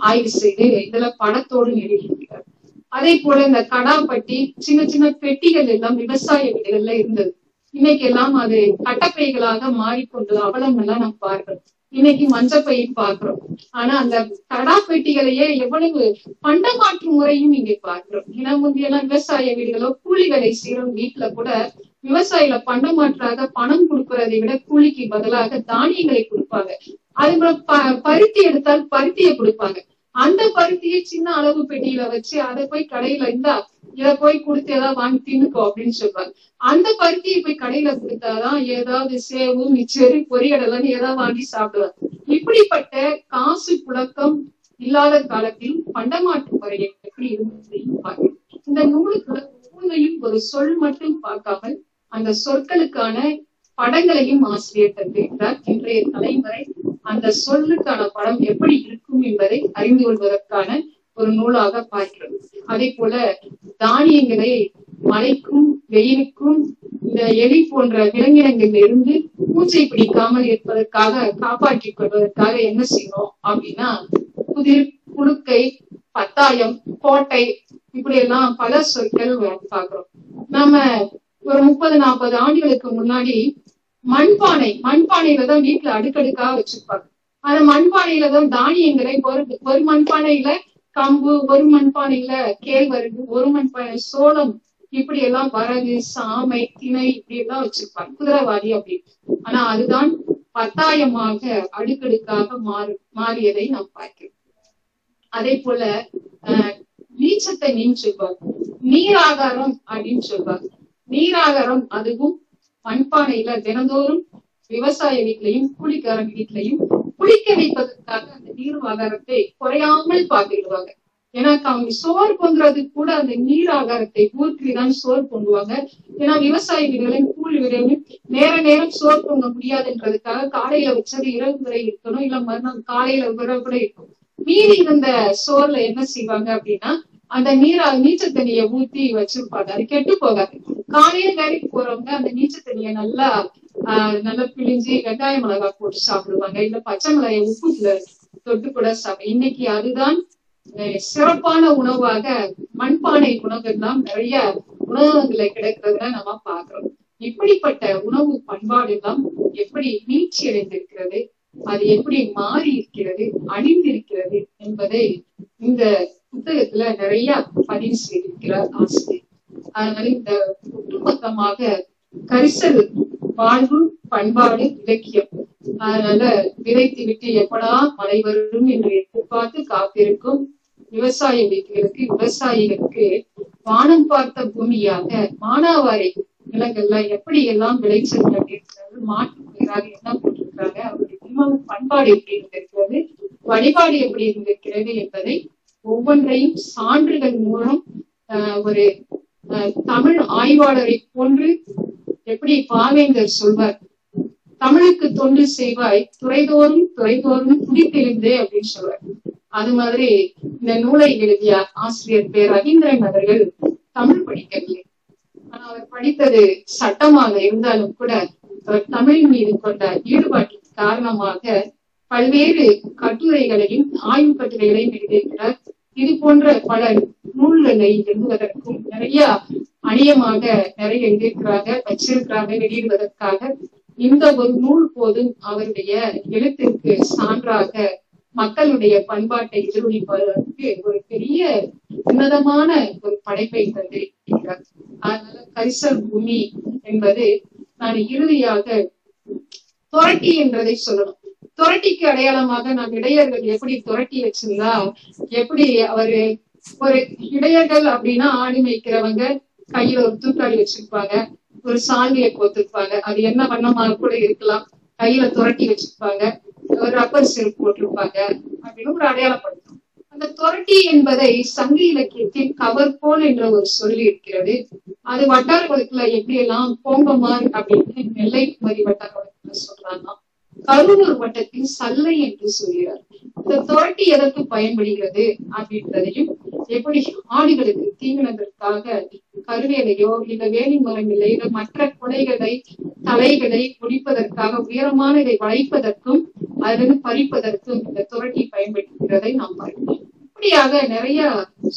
ஆய்வு செய்து இதுல படத்தோடு நிறுவிக்கிறார் அதே போல இந்த கடாப்பட்டி சின்ன சின்ன பெட்டிகள் எல்லாம் விவசாய வீடுகள்ல இருந்தது. இன்னைக்கு எல்லாம் அது கட்டப்பைகளாக மாறிக்கொண்டு அவலம் எல்லாம் நம்ம பார்க்கிறோம் இன்னைக்கு பையன் பாக்குறோம் ஆனா அந்த கடா பெட்டிகளையே எவ்வளவு பண்டமாற்று முறையும் இங்க பார்க்கிறோம். ஏன்னா முந்தையெல்லாம் விவசாய வீடுகளோ கூலி வேலை செய்யறோம் வீட்டுல கூட விவசாயில பண்டமாற்றாக பணம் கொடுக்கறதை விட கூலிக்கு பதிலாக தானியங்களை கொடுப்பாங்க. அது போல ப- பருத்தி எடுத்தால் பருத்தியை கொடுப்பாங்க. அந்த பருத்தியை சின்ன அளவு பெட்டியில வச்சு அதை போய் கடையில இருந்தா இத போய் கொடுத்து ஏதாவது வாங்கி தின்னுக்கோ அப்படின்னு சொல்லுவாங்க அந்த பருத்தியை போய் கடையில கொடுத்தாதான் ஏதாவது சேவு மிச்சரி பொரியடலாம் ஏதாவது வாங்கி சாப்பிடுவாங்க. இப்படிப்பட்ட காசு புழக்கம் இல்லாத காலத்தில் பண்டமாட்டு முறை எப்படி இருந்ததையும் பாருங்க இந்த நூலுக்கு ஒவ்வொன்றையும் ஒரு சொல் மட்டும் பார்க்காமல் அந்த சொற்களுக்கான படங்களையும் ஆசிரியர் தந்திருக்கிறார் இன்றைய தலைமுறை. அந்த சொல்லுக்கான படம் எப்படி இருக்கும் என்பதை அறிந்து கொள்வதற்கான ஒரு நூலாக பார்க்கிறோம். அதே போல தானியங்களை மழைக்கும் வெயிலுக்கும் இந்த எலி போன்ற விலங்கினங்கள்ல இருந்து பூச்சை பிடிக்காமல் இருப்பதற்காக காப்பாற்றிக் கொள்வதற்காக என்ன செய்யணும் அப்படின்னா புதிர் புழுக்கை பத்தாயம் கோட்டை இப்படி எல்லாம் பல சொற்கள் பார்க்கிறோம். நாம ஒரு முப்பது நாற்பது ஆண்டுகளுக்கு முன்னாடி மண்பானை மண்பானையில தான் வீட்டுல அடுக்கடுக்கா வச்சிருப்பாங்க. அந்த மண்பானையில தான் தானியங்களை ஒரு ஒரு மண்பானையில கம்பு ஒரு மண்பானையில கேழ்வரகு ஒரு மண்பானை சோளம் இப்படி எல்லாம் வரகு சாமை திணை இப்படி எல்லாம் வச்சிருப்பாங்க. குதிரைவாதி அப்படின்னு ஆனா அதுதான் பத்தாயமாக அடுக்கடுக்காக மாறு மாறியதை நாம் பார்க்கிறோம். அதே போல அஹ், நீச்சத்தை நீன் சொல்வார். நீராகாரம் அப்படின்னு சொல்வார். நீராகாரம் அதுவும் மண்பானையில தினந்தோறும் விவசாய வீட்லயும் கூலிக்காரங்க வீட்லையும் குளிக்க வைப்பதற்காக அந்த நீர் ஆகாரத்தை குறையாமல் பார்த்துக்கிடுவாங்க. ஏன்னா அவங்க சோறு பொங்குறது கூட அந்த நீர் ஆகாரத்தை ஊற்றிதான் சோறு பொங்குவாங்க. ஏன்னா விவசாய வீடுகளையும் கூலி வீடுகளையும் நேர நேரம் சோறு பொங்க முடியாதுன்றதுக்காக காலையில வச்சது இரவு வரை இருக்கணும். இல்ல மறுநாள் காலையில வரை கூட இருக்கும் மீறி இருந்த சோறுல என்ன செய்வாங்க அப்படின்னா அந்த நீரா நீச்ச தண்ணியை ஊத்தி வச்சிருப்பாங்க. அது கெட்டு போகாது. காலையில வேலைக்கு போறவங்க அந்த நீச்ச தண்ணியை நல்லா ஆஹ் நல்லா பிழிஞ்சு வெங்காய மிளகாய் போட்டு சாப்பிடுவாங்க. இல்ல பச்சை மிளகாய் உப்புல தொட்டு கூட சாப்பிடு இன்னைக்கு அதுதான் அஹ் சிறப்பான உணவாக மண்பானை உணவுகள் தான் நிறைய உணவகங்களை கிடைக்கிறத நம்ம பாக்குறோம் இப்படிப்பட்ட உணவு பண்பாடு எல்லாம் எப்படி நீட்சி அடைந்திருக்கிறது அது எப்படி மாறி இருக்கிறது அழிந்திருக்கிறது என்பதை இந்த புத்தகத்துல நிறைய பதிவு செய்திருக்கிறார் ஆசிரியர். அதனால இந்த ஒட்டுமொத்தமாக கரிசல் வாழ்வு பண்பாடு இலக்கியம். அதனால விதைத்து விட்டு எப்படா மழை வரும் என்று எதிர்பார்த்து காத்திருக்கும் விவசாய வீட்டுகளுக்கு விவசாயிகளுக்கு வானம் பார்த்த பூமியாக மானாவாரி நிலங்கள்ல எப்படி எல்லாம் விளைச்சல் இருக்கிறது மாட்டு பயிராக என்ன போட்டிருக்கிறாங்க அவருடைய விமான பண்பாடு எப்படி இருந்திருக்கிறது வழிபாடு எப்படி இருந்திருக்கிறது என்பதை ஒவ்வொன்றையும் சான்றுகள் மூலம் ஒரு தமிழ் ஆய்வாளரை போன்று எப்படி பாவேந்தர் சொல்வார்? தமிழுக்கு தொண்டு செய்வாய் துறைதோறும் துறைதோறும் துடித்தெழுந்து அப்படின்னு சொல்வார். அது மாதிரி இந்த நூலை எழுதிய ஆசிரியர் பேர் ரவீந்திரன் அவர்கள் தமிழ் படிக்கவில்லை. ஆனா அவர் படித்தது சட்டமாக இருந்தாலும் கூட அவர் தமிழ் மீது கொண்ட ஈடுபாட்டின் காரணமாக பல்வேறு கட்டுரைகளையும் ஆய்வு கட்டுரைகளையும் எழுதியிருக்கிறார். இது போன்ற பல நூல்களை எழுதுவதற்கும் நிறைய அணியமாக நிறைய எழுதியிருக்கிறாங்க வச்சிருக்கிறாங்க வெளியிடுவதற்காக. இந்த ஒரு நூல் போதும் அவருடைய எழுத்திற்கு சான்றாக மக்களுடைய பண்பாட்டை எதிரொலிப்பதற்கு ஒரு பெரிய உன்னதமான ஒரு படைப்பை தந்திருக்கிறார். அதனால கரிசல் பூமி என்பது நான் இறுதியாக புரட்டி என்றதை சொல்லணும். துரட்டிக்கு அடையாளமாக நாம் இடையர்கள் எப்படி துரட்டி வச்சிருந்தா எப்படி அவரு ஒரு இடையர்கள் அப்படின்னா ஆடு மேய்க்கிறவங்க கையில ஒரு தூக்காடி வச்சிருப்பாங்க ஒரு சாங்கியை கோத்திருப்பாங்க அது என்ன வண்ணமாக கூட இருக்கலாம். கையில துரட்டி வச்சிருப்பாங்க. ஒரு ரப்பர் செருப்பு போட்டிருப்பாங்க அப்படின்னு ஒரு அடையாளப்படுத்தும். அந்த துரட்டி என்பதை சங்க இலக்கியத்தில் கவர் போல் என்ற ஒரு சொல்லி இருக்கிறது. அது வட்டார வழக்குல எப்படி எல்லாம் கோம்பமார் அப்படின்னு நெல்லை குமரி வட்டார வழக்குல சொல்றாங்க கருவூர் வட்டத்தில் சல்லை என்று சொல்கிறார். இந்த துரட்டி எதற்கு பயன்படுகிறது அப்படின்றதையும் எப்படி ஆடுகளுக்கு தீவனத்திற்காக கருவேலையோ இல்ல வேலி மரங்களை இல்ல மற்ற குடைகளை தலைகளை முடிப்பதற்காக உயரமான இதை வளைப்பதற்கும் அதிலிருந்து பறிப்பதற்கும் இந்த துரட்டி பயன்படுத்துகிறதை நாம் பார்க்கிறோம். இப்படியாக நிறைய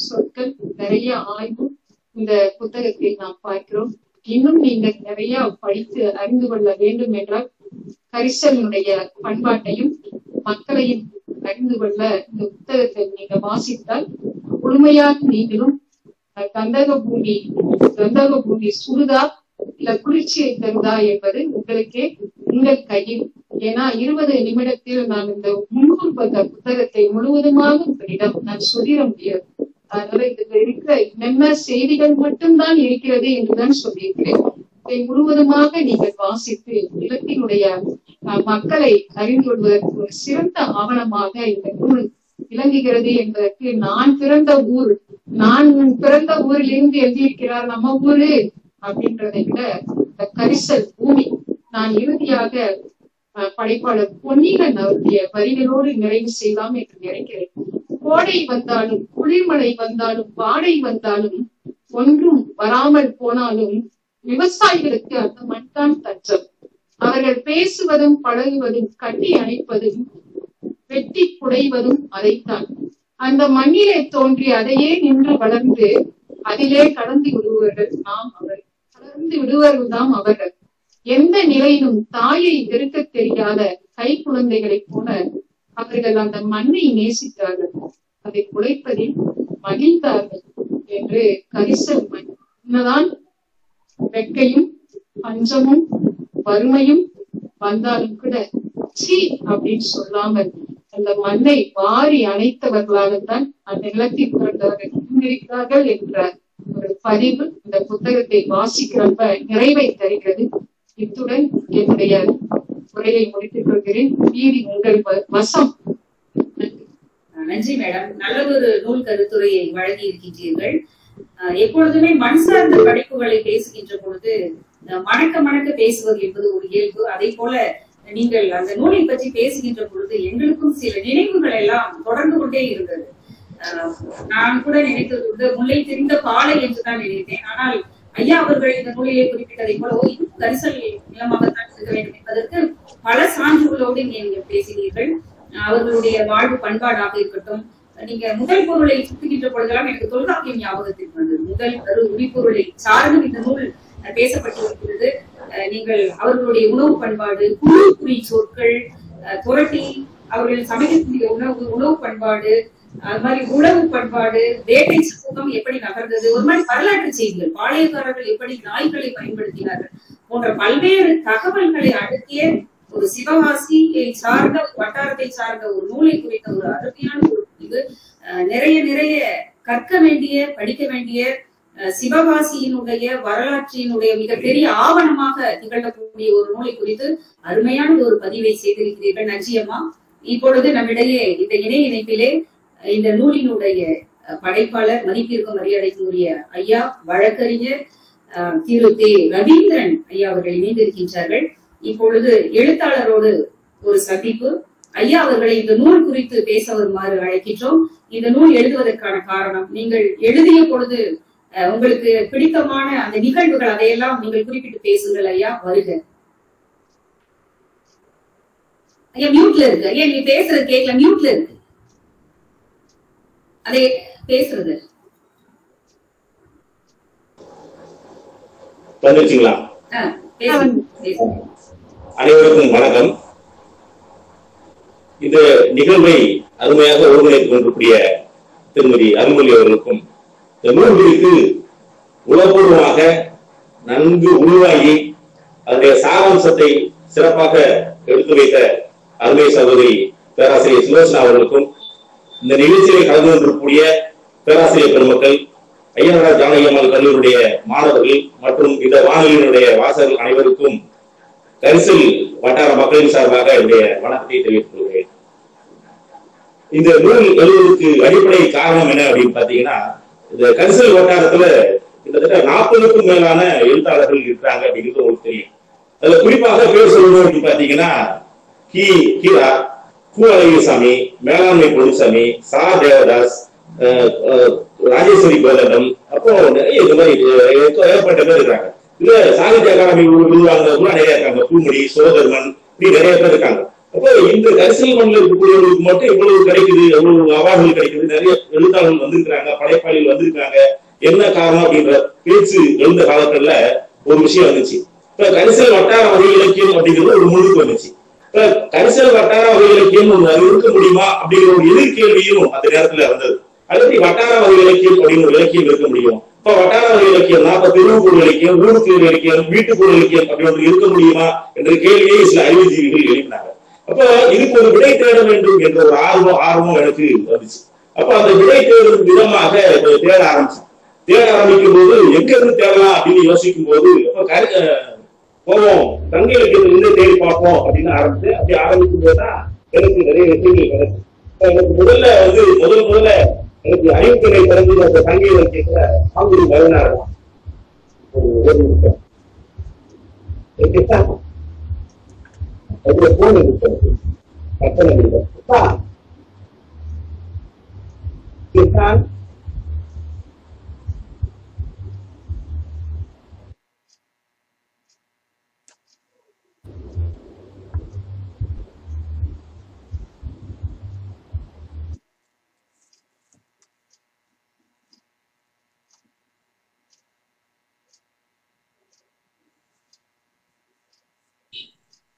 சொற்கள் நிறைய ஆய்வு இந்த புத்தகத்தில் நாம் பார்க்கிறோம். இன்னும் நீங்கள் நிறைய படித்து அறிந்து கொள்ள வேண்டும் என்றால் கரிசலினுடைய பண்பாட்டையும் மக்களையும் அறிந்து கொள்ள இந்த புத்தகத்தை நீங்க வாசித்தால் முழுமையாக நீங்களும் கந்தக பூமி கந்தக பூமி சுடுதா இல்ல குளிர்ச்சியை தருதா என்பது உங்களுக்கே உங்கள் கையில். ஏன்னா இருபது நிமிடத்தில் நான் இந்த முன்னூறு பக்க புத்தகத்தை முழுவதுமாக உங்களிடம் நான் சொல்லிட முடியாது. அதனால இதுல இருக்கிற என்னென்ன செய்திகள் மட்டும்தான் இருக்கிறது என்றுதான் சொல்லியிருக்கிறேன். இதை முழுவதுமாக நீங்கள் வாசித்து இலக்கினுடைய மக்களை அறிந்து கொள்வதற்கு ஒரு சிறந்த ஆவணமாக இந்த நூல் விளங்குகிறது என்பதற்கு நான் பிறந்த ஊர் நான் பிறந்த ஊரில் இருந்து எழுதியிருக்கிறார் நம்ம ஊரு அப்படின்றதை விட இந்த கரிசல் பூமி நான் இறுதியாக அஹ், படைப்பாளர் பொன்னிகன் அவருடைய வரிகளோடு நிறைவு செய்யலாம் என்று நினைக்கிறேன். கோடை வந்தாலும் குளிர்மழை வந்தாலும் வாடை வந்தாலும் ஒன்றும் வராமல் போனாலும் விவசாயிகளுக்கு அந்த மண்தான் தஞ்சம். அவர்கள் பேசுவதும் பழகுவதும் கட்டி அணைப்பதும் வெட்டி குடைவதும் அதைத்தான். அந்த மண்ணிலே தோன்றி அதையே நின்று வளர்ந்து அதிலே கடந்து விடுவர்கள் நாம் அவர் கடந்து விடுவர்கள் தாம் அவர்கள். எந்த நிலையிலும் தாயை வெறுக்க தெரியாத கை குழந்தைகளைப் போல அவர்கள் அந்த மண்ணை நேசித்தார்கள். அதை குலைப்பதில் மகிழ்ந்தார்கள் என்று கரிசல் மண். என்னதான் வெக்கையும் பஞ்சமும் வறுமையும் வந்தாலும் கூட சீ அப்படின்னு சொல்லாமல் அந்த மண்ணை வாரி அணைத்தவர்களாகத்தான் அந்த நிலத்தில் பிறந்தவர்கள் என்ற ஒரு பதிவு இந்த புத்தகத்தை வாசிக்கிறப்ப நிறைவை தருகிறது. இத்துடன் என்னுடைய உரையை முடித்துக் கொள்கிறேன். மீறி உங்கள் வசம். நன்றி. மேடம். நல்ல ஒரு நூல் கருத்துரையை வழங்கி இருக்கின்றீர்கள் எப்பொழுதுமே மண் சார்ந்த படைப்புகளை பேசுகின்ற பொழுது மணக்க மணக்க பேசுவது என்பது ஒரு இயல்பு. அதே போல நீங்கள் அந்த நூலை பற்றி பேசுகின்ற பொழுது எங்களுக்கும் சில நினைவுகள் எல்லாம் தொடர்ந்து கொண்டே இருந்தது. நான் கூட நினைத்தது உண்டு. முல்லை தெரிந்த பாலை என்று தான் நினைத்தேன். ஆனால் ஐயா அவர்கள் இந்த நூலிலே குறிப்பிட்டதை போல ஓ இது கரிசல் நிலமாகத்தான் இருக்க வேண்டும் என்பதற்கு பல சான்றுகளோடு நீங்கள் பேசினீர்கள். அவர்களுடைய வாழ்வு பண்பாடாக இருக்கட்டும் நீங்க முதல் பொருளை சுட்டுகின்ற பொழுதெல்லாம் எனக்கு தொல்காப்பியம் ஞாபகத்திற்கு வந்தது. முதல் கரு உரிப்பொருளை சார்ந்தும் இந்த நூல் பேசப்பட்டு பேசப்பட்டிருக்கிறது. அஹ், நீங்கள் அவர்களுடைய உணவு பண்பாடு குழு குறி சொற்கள் துரட்டி அவர்கள் சமைக்கக்கூடிய உணவு உணவு பண்பாடு அது மாதிரி உணவு பண்பாடு வேட்டை சமூகம் எப்படி நகர்ந்தது ஒரு மாதிரி வரலாற்று செய்திகள் பாளையக்காரர்கள் எப்படி நாய்களை பயன்படுத்தினார்கள் போன்ற பல்வேறு தகவல்களை அடக்கிய ஒரு சிவவாசியை சார்ந்த வட்டாரத்தை சார்ந்த ஒரு நூலை குறித்த ஒரு அருமையான ஒரு வந்து நிறைய நிறைய கற்க வேண்டிய படிக்க வேண்டிய சிவகாசியினுடைய வரலாற்றினுடைய மிகப்பெரிய ஆவணமாக திகழக்கூடிய ஒரு நூலை குறித்து அருமையான ஒரு பதிவை செய்திருக்கிறீர்கள் நன்றி இப்பொழுது நம்மிடையே இந்த இணைய இணைப்பிலே இந்த நூலினுடைய படைப்பாளர் மதிப்பிற்கும் மரியாதைக்குரிய ஐயா வழக்கறிஞர் திரு தே. ரவீந்திரன் ஐயா அவர்கள் இணைந்திருக்கின்றார்கள். இப்பொழுது எழுத்தாளரோடு ஒரு சந்திப்பு. ஐயா அவர்களை இந்த நூல் குறித்து பேச வருமாறு அழைக்கின்றோம். இந்த நூல் எழுதுவதற்கான காரணம் நீங்கள் எழுதிய பொழுது உங்களுக்கு பிடித்தமான அந்த நிகழ்வுகள் அதையெல்லாம் நீங்கள் குறிப்பிட்டு பேசுங்கள் ஐயா வருக. ஐயா மியூட்ல இருக்கு. ஐயா நீங்க பேசுறது கேட்கல மியூட்ல இருக்கு. அதை பேசுறது. வந்துருச்சுங்களா? அனைவருக்கும் வணக்கம். இந்த நிகழ்வை அருமையாக ஒருங்கிணைத்துக் கொண்டிருக்கூடிய திருமதி அருள்மொழி அவர்களுக்கும் இந்த நூல்களுக்கு உளப்பூர்வமாக நன்கு உள்வாங்கி அதனுடைய சாராம்சத்தை சிறப்பாக எடுத்து வைத்த அருமை சகோதரி பேராசிரியர் சுலோசனா அவர்களுக்கும் இந்த நிகழ்ச்சியை கலந்து கொண்டிருக்கக்கூடிய பேராசிரியர் பெருமக்கள் ஐயனார் ஜானகியம்மாள் கல்லூரியுடைய மாணவர்கள் மற்றும் இந்த வானொலியினுடைய வாசகர்கள் அனைவருக்கும் கரிசல் வட்டார மக்களின் சார்பாக என்னுடைய வணக்கத்தை தெரிவித்துக் கொள்கிறேன். இந்த நூல் எழுவதற்கு அடிப்படை காரணம் என்ன அப்படின்னு பாத்தீங்கன்னா இந்த கரிசல் வட்டாரத்துல கிட்டத்தட்ட நாற்பதுக்கும் மேலான எழுத்தாளர்கள் இருக்கிறாங்க அப்படிங்கிறது உங்களுக்கு தெரியும். அதுல குறிப்பாக பேர் சொல்லணும் அப்படின்னு பாத்தீங்கன்னா கி. கீரா கு. அழகிசாமி மேலாண்மை பொன்னுசாமி சா. தேவதாஸ் ராஜேஸ்வரி கோதண்டம் அப்போ நிறைய இந்த மாதிரி ஏற்பட்ட பேர் இருக்காங்க இல்ல சாகித்ய அகாடமி விருதுவாங்க நிறைய இருக்காங்க. பூமொழி சோதர்மன் இப்படி நிறைய பேர் இருக்காங்க. அப்போ இந்த கரிசல் மண்ணில் இருக்கக்கூடியவர்களுக்கு மட்டும் இவ்வளவு கிடைக்குது எவ்வளவு அவார்டுகள் கிடைக்குது நிறைய எழுத்தாளர்கள் வந்திருக்கிறாங்க படைப்பாளிகள் வந்திருக்காங்க என்ன காரணம் அப்படின்ற பேச்சு எழுந்த காலத்துல ஒரு விஷயம் வந்துச்சு. இப்ப கரிசல் வட்டார வகை இலக்கியம் அப்படிங்கிறது ஒரு முழுக்கு வந்துச்சு. இப்ப கரிசல் வட்டார வகை இலக்கியம் அது இருக்க முடியுமா அப்படிங்கிற ஒரு எதிர்கேள்வியும் அந்த நேரத்துல வந்தது அல்லது வட்டார வகை இலக்கியம் அப்படின்னு ஒரு இலக்கியம் இருக்க முடியும்? இப்ப வட்டார இலக்கியம் இலக்கியம்னா இப்ப தெருவுக்கூர் இலக்கியம் ஊருக்கூர் இலக்கியம் வீட்டுக்கூர் இலக்கியம் அப்படி ஒன்று இருக்க முடியுமா என்ற கேள்வியை சில அறிவுஜீவிகள் எழுப்பினாங்க. அப்ப இதுக்கு ஒரு விடை தேட வேண்டும் என்ற ஒரு ஆர்வம் ஆர்வம் எனக்கு வந்துச்சு. அப்ப அந்த விடை தேடும் விதமாக தேட ஆரம்பிச்சேன். தேட ஆரம்பிக்கும் போது எங்க இருந்து தேடலாம் அப்படின்னு யோசிக்கும் போது போவோம். தங்க இலக்கியத்துல இருந்து தேடி பார்ப்போம் அப்படின்னு ஆரம்பிச்சு அப்படி ஆரம்பிக்கும் போதுதான் எனக்கு நிறைய விஷயங்கள் கிடைக்கும் எனக்கு முதல்ல வந்து முதல் முதல்ல எனக்கு அறிவுத்துறை பிறந்து அந்த தங்க இலக்கியத்துல ஆங்குடி மகனார் ஒரு ஒரு நிமிஷம் ஓகேவா? அதுல போன் இருக்கிறது கட்டணம் இருக்கிறது அப்பா, கிசான்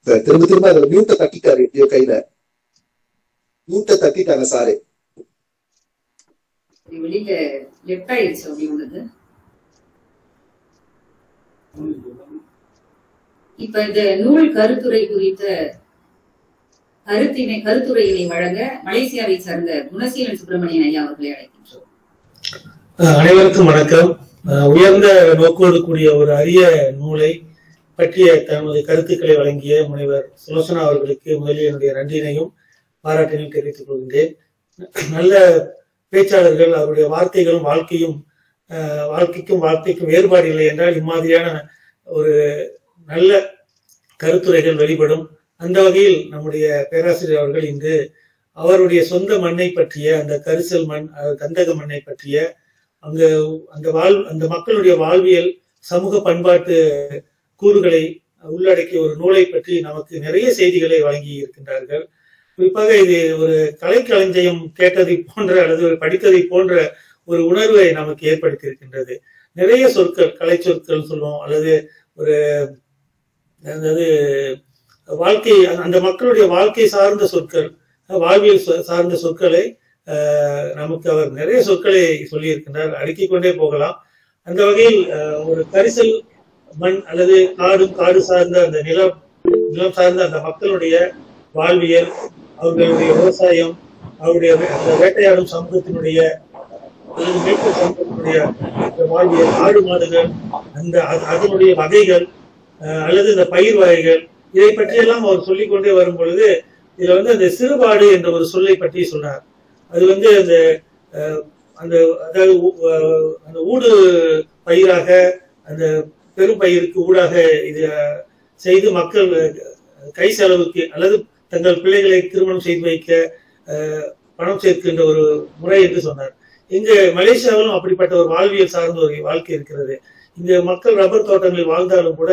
சார் திரும்ப திரும்ப அதுல மியூட்டை தட்டிட்டாரு எப்படியோ கையில. மியூட்டை தட்டிட்டாங்க சாரு இது வெளியில லெஃப்ட் ஆயிடுச்சு அப்படி உள்ளது. இப்ப இந்த நூல் கருத்துரை குறித்த கருத்தினை கருத்துரையினை வழங்க மலேசியாவை சார்ந்த குணசீலன் சுப்பிரமணியன் ஐயா அவர்களை அழைக்கின்றோம். அனைவருக்கும் வணக்கம். உயர்ந்த நோக்கோடு கூடிய ஒரு அரிய நூலை பற்றிய தமது கருத்துக்களை வழங்கிய முனைவர் சுலோசனா அவர்களுக்கு முதலில் என்னுடைய நன்றியினையும் பாராட்டினையும் தெரிவித்துக் கொள்கின்றேன். நல்ல பேச்சாளர்கள் அவருடைய வார்த்தைகளும் வாழ்க்கையும் வாழ்க்கைக்கும் வார்த்தைக்கும் வேறுபாடு இல்லை என்றால் இம்மாதிரியான ஒரு நல்ல கருத்துரைகள் வெளிப்படும். அந்த வகையில் நம்முடைய பேராசிரியர் அவர்கள் இங்கு அவருடைய சொந்த மண்ணை பற்றிய அந்த கரிசல் மண் கந்தக மண்ணை பற்றிய அங்கு அந்த வாழ் அந்த மக்களுடைய வாழ்வியல் சமூக பண்பாட்டு கூறுகளை உள்ளடக்கிய ஒரு நூலை பற்றி நமக்கு நிறைய செய்திகளை வழங்கி இருக்கின்றார்கள். குறிப்பாக இது ஒரு கலைக்களஞ்சியம் கேட்டதை போன்ற அல்லது ஒரு படித்ததை போன்ற ஒரு உணர்வை நமக்கு ஏற்படுத்தி இருக்கின்றது நிறைய சொற்கள் கலை சொற்கள் சொல்லுவோம். அல்லது ஒரு அதாவது வாழ்க்கை அந்த மக்களுடைய வாழ்க்கை சார்ந்த சொற்கள் வாழ்வியல் சார்ந்த சொற்களை நமக்கு அவர் நிறைய சொற்களை சொல்லியிருக்கின்றார். அடுக்கிக் கொண்டே போகலாம். அந்த வகையில் ஒரு கரிசல் மண் அல்லது காடும் காடு சார்ந்த அந்த நிலம் நிலம் சார்ந்த அந்த மக்களுடைய வாழ்வியல் அவர்களுடைய விவசாயம் அவருடைய அந்த வேட்டையாடும் சமூகத்தினுடைய அல்லது மேற்கு சமூகத்தினுடைய வாழ்வியல் ஆடு மாடுகள் அந்த அதனுடைய வகைகள் அஹ், அல்லது இந்த பயிர் வகைகள் இதை பற்றியெல்லாம் அவர் சொல்லிக் கொண்டே வரும் பொழுது இதுல வந்து அந்த சிறுபாடு என்ற ஒரு சொல்லை பற்றி சொன்னார். அது வந்து அந்த அஹ், அந்த அதாவது அந்த ஊடு பயிராக அந்த பெரும்பயிருக்கு ஊடாக இது செய்து மக்கள் கை செலவுக்கு அல்லது தங்கள் பிள்ளைகளை திருமணம் செய்து வைக்க பணம் சேர்க்கின்ற ஒரு முறை என்று சொன்னார். இங்கு மலேசியாவிலும் அப்படிப்பட்ட ஒரு வாழ்வியல் சார்ந்த ஒரு வாழ்க்கை இருக்கிறது. இங்கு மக்கள் ரப்பர் தோட்டங்களில் வாழ்ந்தாலும் கூட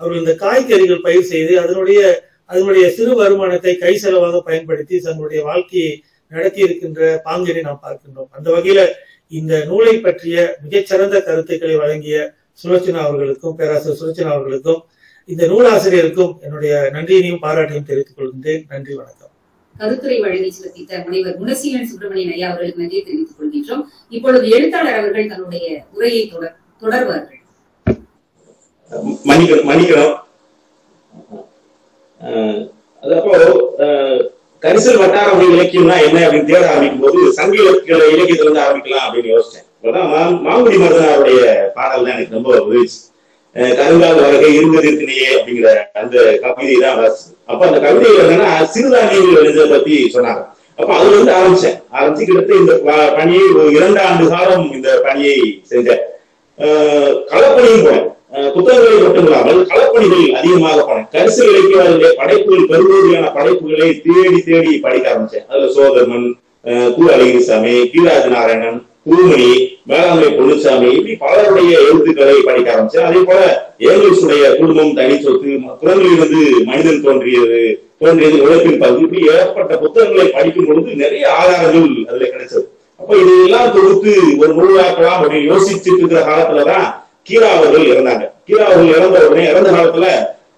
அவர்கள் இந்த காய்கறிகள் பயிர் செய்து அதனுடைய அதனுடைய சிறு வருமானத்தை கை செலவாக பயன்படுத்தி தங்களுடைய வாழ்க்கையை நடத்தி இருக்கின்ற பாங்கினை நாம் பார்க்கின்றோம். அந்த வகையில இந்த நூலை பற்றிய மிகச்சிறந்த கருத்துக்களை வழங்கிய சுலோச்சனா அவர்களுக்கும் பேராசிரியர் சுலோச்சனா அவர்களுக்கும் இந்த நூலாசிரியருக்கும் என்னுடைய நன்றியினையும் பாராட்டையும் தெரிவித்துக் கொள்கின்றேன். நன்றி வணக்கம். கருத்துரை வழங்கி சிறப்பித்த முனைவர் குணசீலன் சுப்பிரமணியன் ஐயா அவர்களுக்கு நன்றியை தெரிவித்துக் கொள்கின்றோம். இப்பொழுது எழுத்தாளர் அவர்கள் தன்னுடைய உரையை தொடர் தொடர்வார்கள். மன்னிக்கணும் மன்னிக்கணும் அஹ் அது அப்போ அஹ், கரிசல் வட்டார மொழி இலக்கியம்னா என்ன அப்படின்னு தேட ஆரம்பிக்கும் போது சங்க இலக்கிய இலக்கியத்துல இருந்து ஆரம்பிக்கலாம் அப்படின்னு யோசிச்சேன். அப்பதான் மாங்குடி மருதனாருடைய பாடல் தான் எனக்கு ரொம்ப உதவிச்சு. கருங்கால் வரகை இருந்ததிற்கினையே அப்படிங்கிற அந்த கவிதை தான் அப்ப அந்த கவிதை என்னன்னா சிறுதானியங்கள் விளைஞ்சதை பத்தி சொன்னாங்க. அப்ப அதுல இருந்து ஆரம்பிச்சேன். ஆரம்பிச்சு கிட்டத்தட்ட இந்த பணியை ஒரு இரண்டு ஆண்டு காலம் இந்த பணியை செஞ்சேன். அஹ் களப்பணியும் போனேன். புத்தகங்களை மட்டுமில்லாமல் களப்பணிகள் அதிகமாக போனேன். கரிசு இலக்கியவாளுடைய படைப்புகள் பெருமதியான படைப்புகளை தேடி தேடி படிக்க ஆரம்பிச்சேன். அதுல சோதர்மன் கு அழகிரிசாமி கீராஜ் நாராயணன் புதுமணி மேலாண்மை பொன்னுசாமி இப்படி பலருடைய எழுத்துக்களை படிக்க ஆரம்பிச்சேன் அதே போல ஏங்கல்ஸுடைய குடும்பம் தனி சொத்து குரங்கிலிருந்து மனிதன் தோன்றியது தோன்றியது உழைப்பின் பகுதி. இப்படி ஏற்பட்ட புத்தகங்களை படிக்கும் பொழுது நிறைய ஆதாரங்கள் அதுல கிடைச்சது. அப்ப இதையெல்லாம் தொகுத்து ஒரு நூலாக்கலாம் அப்படின்னு யோசிச்சுட்டு இருக்கிற காலத்துலதான் கீரா அவர்கள் இறந்தாங்க. கீரா அவர்கள் இறந்த உடனே இறந்த காலத்துல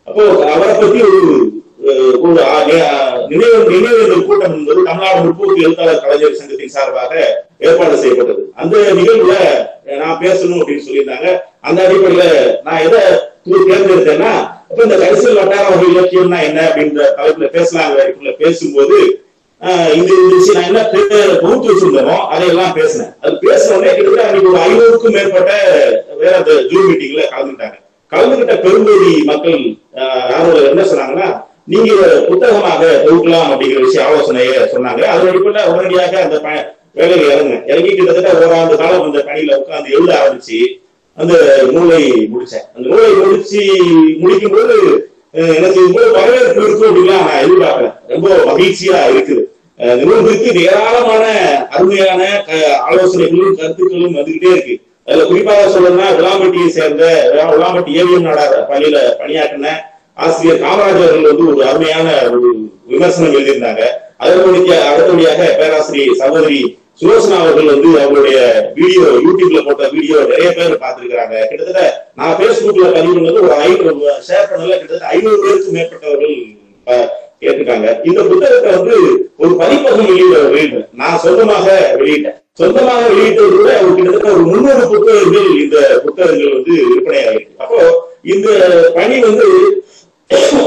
அப்போ அவரை பத்தி ஒரு நினைவு நினைவு கூட்டம் என்பது தமிழ்நாடு முற்போக்கு எழுத்தாளர் கலைஞர் சங்கத்தின் சார்பாக ஏற்பாடு செய்யப்பட்டது. அந்த நிகழ்வுல நான் பேசணும் அப்படின்னு சொல்லியிருந்தாங்க. அந்த அடிப்படையில நான் எதை தேர்ந்தெடுத்தேன்னா இப்ப இந்த கரிசல் வட்டார வகை இலக்கியம்னா என்ன அப்படின்ற தலைப்புல பேசலாங்க வரைக்குள்ள பேசும்போது ஆஹ் இந்த விஷயம் நான் என்ன தொகுத்து வச்சிருந்தோமோ அதையெல்லாம் பேசினேன். அது பேசினோடனே கிட்டத்தட்ட அன்னைக்கு ஒரு ஐநூறுக்கும் மேற்பட்ட வேற அந்த ஜூம் மீட்டிங்ல கலந்துட்டாங்க கலந்துகிட்ட பெரும்பகுதி மக்கள் யாரோட என்ன சொன்னாங்கன்னா நீங்க புத்தகமாக தொகுக்கலாம் அப்படிங்கிற விஷயம் ஆலோசனையை சொன்னாங்க. அதன் அடிப்படையில் உடனடியாக அந்த ப- வேலையில இறங்க இறங்கி கிட்டத்தட்ட ஓராண்டு காலம் அந்த பணியில உட்காந்து எழுத ஆரம்பிச்சு அந்த நூலை முடிச்சேன். அந்த நூலை முடிச்சு முடிக்கும் போது எனக்கு வரவேற்பு இருக்கும் அப்படின்லாம் நான் எதிர்பார்க்கல. ரொம்ப மகிழ்ச்சியா இருக்குது. அந்த இந்த நூல் ஏராளமான அருமையான ஆலோசனைகளும் கருத்துக்களும் வந்துகிட்டே இருக்கு. அதுல குறிப்பாக சொல்லணும்னா விளாம்பட்டியை சேர்ந்த விளாம்பட்டி ஏவிஎம் நாடார் பள்ளியில பணியாற்றின ஆசிரியர் காமராஜர் அவர்கள் வந்து ஒரு அருமையான ஒரு விமர்சனம் எழுதியிருந்தாங்க. அதற்கு அடுத்தபடியாக பேராசிரியர் சகோதரி சுலோசனா அவர்கள் வந்து அவங்களுடைய வீடியோ யூடியூப்ல போட்ட வீடியோ நிறைய பேர் பார்த்திருக்கிறாங்க. கிட்டத்தட்ட நான் பேஸ்புக்ல பதிவு பண்ணது ஒரு ஐநூறு ஷேர் பண்ணல கிட்டத்தட்ட ஐநூறு பேருக்கு மேற்பட்டவர்கள் கேட்டிருக்காங்க. இந்த புத்தகத்தை வந்து ஒரு பதிப்பகம் வெளியிட வெளியிட்டேன் நான் சொந்தமாக வெளியிட்டேன். சொந்தமாக வெளியிட்டது கூட ஒரு கிட்டத்தட்ட ஒரு முன்னூறு புத்தகங்கள் இந்த புத்தகங்கள் வந்து விற்பனை அப்போ இந்த பணி வந்து